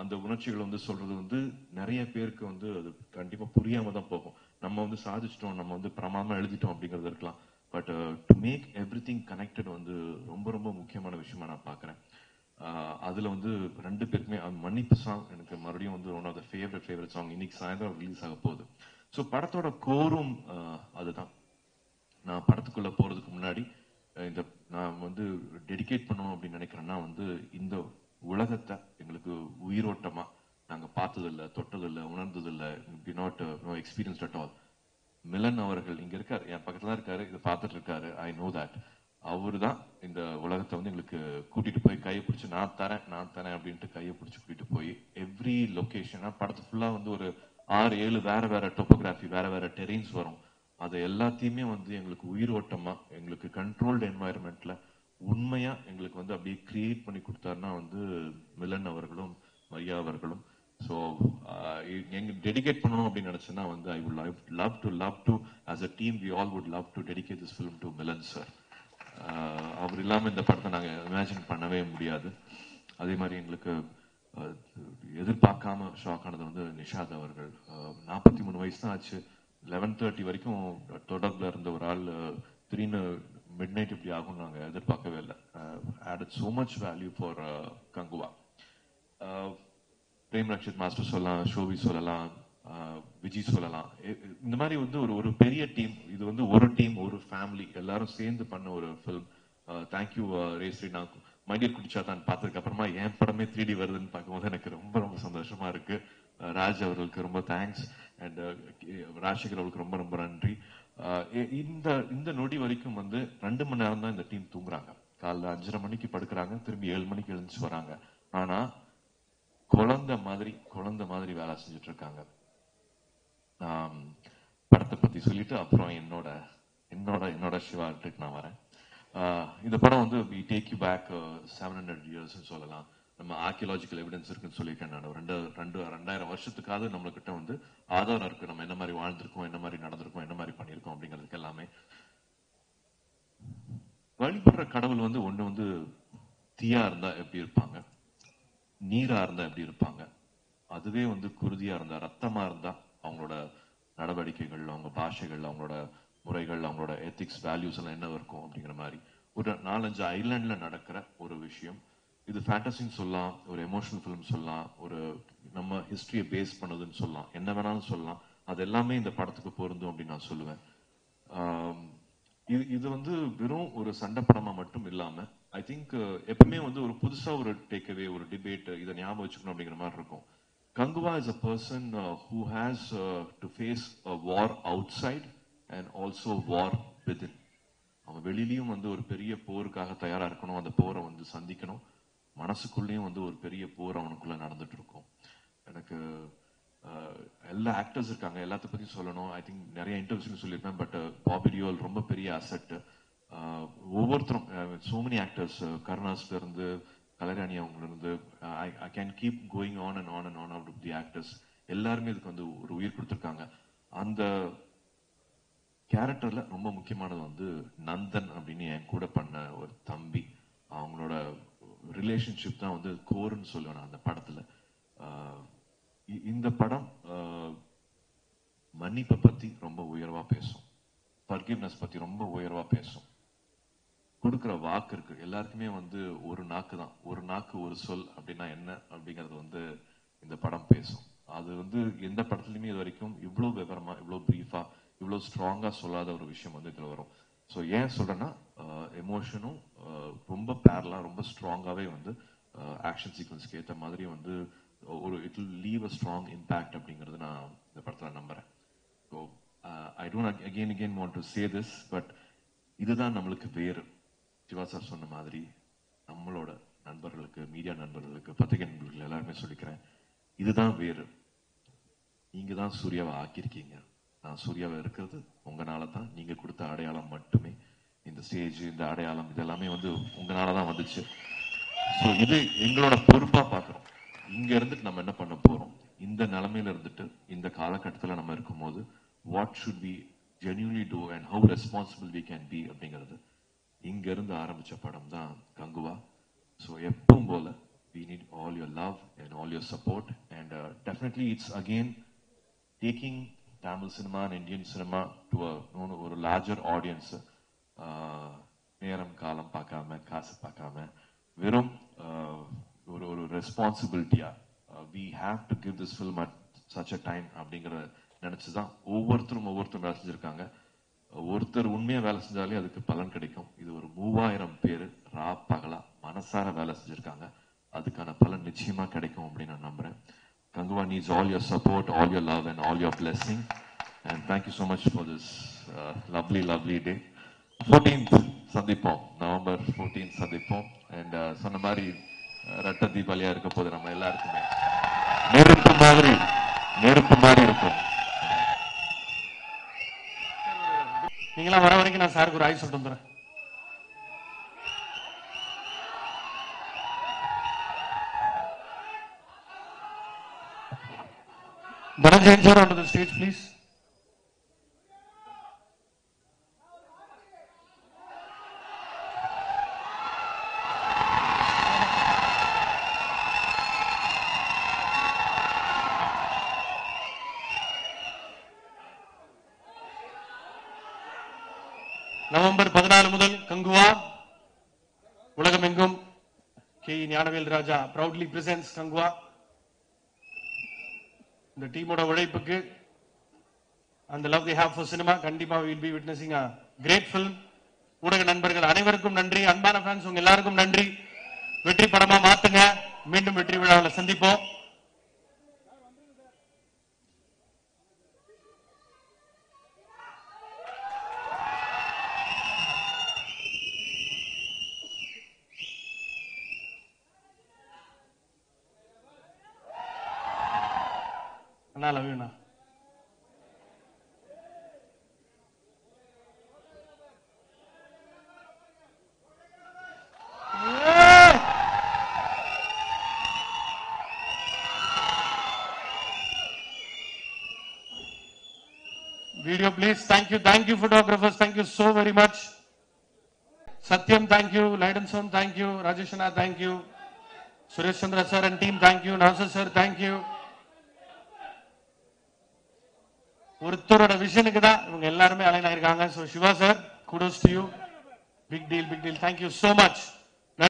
K: அந்த உணர்ச்சிகள் வந்து சொல்றது வந்து நிறைய பேருக்கு வந்து அது கண்டிப்பா புரியாம தான் போகும். நம்ம வந்து சாதிச்சிட்டோம் நம்ம வந்து பிரமாதமா எழுதிட்டோம் அப்படிங்கிறது இருக்கலாம். But to make everything connected வந்து ரொம்ப ரொம்ப முக்கியமான விஷயமா நான் பாக்குறேன் அதில் வந்து ரெண்டு பேருக்குமே மன்னிப்பு சாங் எனக்கு மறுபடியும் வந்து one of the favourite favourite song இன்னைக்கு சாயந்தரம் ரிலீஸ் ஆக போகுது. ஸோ படத்தோட கோரும் அதுதான். நான் படத்துக்குள்ள போறதுக்கு முன்னாடி இந்த நான் வந்து டெடிகேட் பண்ணணும் அப்படின்னு நினைக்கிறேன்னா வந்து இந்த உலகத்தை எங்களுக்கு உயிரோட்டமா நாங்கள் பார்த்ததில்ல தொட்டதில்ல உணர்ந்ததில்லை. Be not no experience at all Milan அவர்கள் இங்கே இருக்கார் என் பக்கத்தில் தான் இருக்காரு இதை பார்த்துட்டு இருக்காரு. ஐ நோ தட் அவர் தான் இந்த உலகத்தை வந்து எங்களுக்கு கூட்டிட்டு போய் கையை பிடிச்சி நான் தரேன் நான் தரேன் அப்படின்ட்டு கையை பிடிச்சி கூட்டிட்டு போய் எவ்ரி லொக்கேஷனாக படத்து ஃபுல்லாக வந்து ஒரு ஆறு ஏழு வேற வேற டொப்போகிராஃபி வேற வேற டெரெயின்ஸ் வரும். அதை எல்லாத்தையுமே வந்து எங்களுக்கு உயிரோட்டமா எங்களுக்கு கண்ட்ரோல்டு என்வாயர்மெண்ட்ல உண்மையா எங்களுக்கு வந்து அப்படியே கிரியேட் பண்ணி கொடுத்தாருன்னா வந்து மிலன் அவர்களும் மரியா அவர்களும். ஸோ எங்க டெடிகேட் பண்ணணும் அப்படின்னு நினைச்சேன்னா வந்து I would love love to love to as a team we all would love to dedicate this film to Milan sir அவர் இல்லாமல் இந்த படத்தை நாங்கள் இமேஜின் பண்ணவே முடியாது. அதே மாதிரி எங்களுக்கு எதிர்பார்க்காம ஷாக் ஆனது வந்து நிஷாத் அவர்கள். நாற்பத்தி மூணு வயசு தான் ஆச்சு. லெவன் தேர்ட்டி வரைக்கும் தொடர்பில் இருந்த ஒரு ஆள் திடீர்னு மிட் நைட் இப்படி ஆகும் நாங்கள் எதிர்பார்க்கவே இல்லை. Add so much value for Kanguva. Prem Rakshith master சொல்லலாம் ஷோபி சொல்லலாம் விஜய் சொல்லலாம். இந்த மாதிரி வந்து ஒரு ஒரு பெரிய டீம் இது வந்து ஒரு டீம் ஒரு ஃபேமிலி எல்லாரும் சேர்ந்து பண்ண ஒரு ஃபிலிம் தேங்க்யூ ரேஸ்ரீ நான் மைடியர் குடிச்சாத்தான் பார்த்ததுக்கு அப்புறமா என் படமே த்ரீ டி வருதுன்னு பார்க்கும்போது எனக்கு ரொம்ப ரொம்ப சந்தோஷமா இருக்கு. Uh, ராஜ் அவர்களுக்கு ரொம்ப தேங்க்ஸ் uh, அண்ட் ராஜசேகர் அவர்களுக்கு ரொம்ப ரொம்ப நன்றி. Uh, இந்த இந்த நொடி வரைக்கும் வந்து ரெண்டு மணி நேரம் தான் இந்த டீம் தூங்குறாங்க. காலைல அஞ்சரை மணிக்கு படுக்கிறாங்க திரும்பி ஏழு மணிக்கு எழுந்துச்சு வராங்க. ஆனா குழந்தை மாதிரி குழந்தை மாதிரி வேலை செஞ்சுட்டு இருக்காங்க. படத்தை பத்தி சொல்லிட்டு அப்புறம் என்னோட என்னோட என்னோட சிவாட்டுக்கு நான் வரேன். ஆஹ், இந்த படம் வந்து we take you back seven hundred years சொல்லலாம். நம்ம ஆர்கியலாஜிக்கல் எவிடன்ஸ் இருக்குன்னு சொல்லியிருக்கேன் நான். ரெண்டு ரெண்டு ரெண்டாயிரம் வருஷத்துக்காவது நம்மகிட்ட வந்து ஆதாரம் இருக்கு. நம்ம என்ன மாதிரி வாழ்ந்திருக்கோம் என்ன மாதிரி நடந்திருக்கோம் என்ன மாதிரி பண்ணியிருக்கோம் அப்படிங்கிறதுக்கு எல்லாமே வழிபடுற கடவுள் வந்து ஒண்ணு வந்து தீயா இருந்தா எப்படி இருப்பாங்க? நீரா இருந்தா எப்படி இருப்பாங்க? அதுவே வந்து குருதியா இருந்தா ரத்தமா இருந்தா அவங்களோட நடவடிக்கைகள் அவங்க பாஷைகள் அவங்களோட முறைகள் அவங்களோட எத்திக்ஸ் வேல்யூஸ் எல்லாம் என்ன இருக்கும் அப்படிங்கிற மாதிரி. ஒரு நாலஞ்சு ஐலாண்ட்ல நடக்கிற ஒரு விஷயம் இது ஃபேண்டசின்னு சொல்லலாம் ஒரு எமோஷனல் ஃபிலிம் சொல்லலாம் ஒரு நம்ம ஹிஸ்ட்ரியை பேஸ் பண்ணதுன்னு சொல்லலாம் என்ன வேணாலும் சொல்லலாம். அது எல்லாமே இந்த படத்துக்கு பொருந்தும் அப்படின்னு நான் சொல்லுவேன். இது இது வந்து வெறும் ஒரு சண்டை படமா மட்டும் இல்லாம ஐ திங்க் எப்பவுமே வந்து ஒரு புதுசா ஒரு டேக்அவே ஒரு டிபேட் இதை ஞாபகம் வச்சுக்கணும் அப்படிங்கிற மாதிரி இருக்கும். Kanguva is a person who has to face a war outside and also war within அவன் வெளியிலயும் வந்து ஒரு பெரிய போருக்காக தயாரா இருக்கணும் அந்த போரை வந்து சந்திக்கணும். மனசுக்குள்ளேயும் வந்து ஒரு பெரிய போர் அவனுக்குள்ள நடந்துட்டு இருக்கும் எனக்கு எல்லா ஆக்டர்ஸ் இருக்காங்க. எல்லாத்த பத்தி சொல்லணும். ஐ திங்க் நிறைய இன்டர்வியூஸ்ல சொல்லியிருப்பேன். பட் பாபி ரியோல் ரொம்ப பெரிய அசெட் ஒவ்வொருத்தரும் சோ மெனி ஆக்டர்ஸ் கருணாஸ்ல இருந்து கலராணி அவங்கள இருந்து I can keep going on and on and on out the actors எல்லாருமே இதுக்கு வந்து ஒரு உயிர் கொடுத்துருக்காங்க. அந்த கேரக்டர்ல ரொம்ப முக்கியமானது வந்து நந்தன் அப்படின்னு என் கூட பண்ண ஒரு தம்பி. அவங்களோட ரிலேஷன்ஷிப் தான் வந்து கோர்னு சொல்லுவேன் நான் அந்த படத்துல. ஆஹ் இந்த படம் ஆஹ் மன்னிப்பை பத்தி ரொம்ப உயர்வா பேசும். ஃபர்கிவ்னஸ் பத்தி ரொம்ப உயர்வா பேசும். கொடுக்கிற வாக்கு இருக்கு. எல்லாருக்குமே வந்து ஒரு நாக்கு தான். ஒரு நாக்கு ஒரு சொல் அப்படின்னா என்ன அப்படிங்கிறது வந்து இந்த படம் பேசும். அது வந்து எந்த படத்துலையுமே இது வரைக்கும் இவ்வளவு விவரமா இவ்வளோ ப்ரீஃபாக இவ்வளவு ஸ்ட்ராங்கா சொல்லாத ஒரு விஷயம் வந்து இதுல வரும். ஸோ ஏன் சொல்கிறேன்னா எமோஷனும் ரொம்ப பேரலாக ரொம்ப ஸ்ட்ராங்காகவே வந்து ஆக்ஷன் சீக்வன்ஸ்க்கு ஏற்ற மாதிரி வந்து ஒரு it leave a strong impact அப்படிங்கிறது நான் இந்த படத்தில் நம்புகிறேன் so I don't again again want to say this but இதுதான் நம்மளுக்கு வேறு. சிவா சார் சொன்ன மாதிரி நம்மளோட நண்பர்களுக்கு மீடியா நண்பர்களுக்கு பத்திரிகை நண்பர்கள் எல்லாருமே சொல்லிக்கிறேன் இதுதான் வேறு. நீங்கள் தான் சூர்யாவை ஆக்கியிருக்கீங்க. சூர்யாவை இருக்கிறது. உங்களால தான் நீங்க கொடுத்த அடையாளம் மட்டுமே. இந்த ஸ்டேஜ் இந்த அடையாளம் இதெல்லாமே வந்து உங்களால தான் வந்துச்சு. ஸோ இது எங்களோட பொறுப்பா பார்க்குறோம். இங்க இருந்துட்டு நம்ம என்ன பண்ண போறோம்? இந்த நிலைமையில இருந்துட்டு இந்த காலகட்டத்துல நம்ம இருக்கும்போது what should be genuinely do and how responsible we can be அப்படிங்கிறது. இங்க இருந்து ஆரம்பிச்ச படம் தான் கங்குவா. ஸோ எப்பவும் போல we need all your love and all your support and definitely it's again taking Tamil cinema Indian cinema to ஒரு larger audience ah, நேரம் காலம் பார்க்காம காசு பார்க்காம வெறும் ஒரு ஒரு ரெஸ்பான்சிபிலிட்டியா we have to give this film at such a time அப்படிங்கிற நினைச்சுதான் ஒவ்வொருத்தரும் ஒவ்வொருத்தரும் வேலை செஞ்சிருக்காங்க. ஒருத்தர் உண்மையா வேலை செஞ்சாலே அதுக்கு பலன் கிடைக்கும். இது ஒரு மூவாயிரம் பேர் ரா பகலா மனசார வேலை செஞ்சிருக்காங்க. அதுக்கான பலன் நிச்சயமா கிடைக்கும் அப்படின்னு நான் நம்புறேன். Kanguva needs all your support all your love and all your blessing and thank you so much for this lovely lovely day fourteenth சந்திப்போம் நவம்பர் ஃபோர்டீன் சந்திப்போம் அண்ட் சொன்ன மாதிரி uh, அஹ், ரெட்ட தீபாவளியா இருக்க போது நம்ம எல்லாருக்குமே நெருப்பு மாதிரி நெருப்பு மாதிரி இருக்கும்.
A: நீங்களாம் வர வரைக்கும் நான் சாருக்கு ஒரு ஆய் சொல்லிட்டு வந்துடுறேன். Dhananjayan sir onto the stage, please. November பதினாலு முதல் கங்குவா உலகமெங்கும் K Gnanavel Raja proudly presents Kanguva இந்த டீமோட உழைப்புக்கு அந்த love the hope for cinema கண்டிப்பா will be witnessing a great film. ஊடக நண்பர்கள் அனைவருக்கும் நன்றி. அன்பான ஃபேன்ஸ் உங்க எல்லாருக்கும் நன்றி. வெற்றி படமா மாத்துங்க. மீண்டும் வெற்றி விழாவில் சந்திப்போம். please. Thank you. Thank you, photographers. Thank you so very much. Satyam, thank you. Leidenson, thank you. Rajeshana, thank you. Suresh Chandra sir and team, thank you. Nasir sir, thank you. ஒருத்தரோட விஷனுக்கு தான் இவங்க எல்லாருமே align ஆயிருக்காங்க so Shiva sir kudos to you big deal big deal thank you so much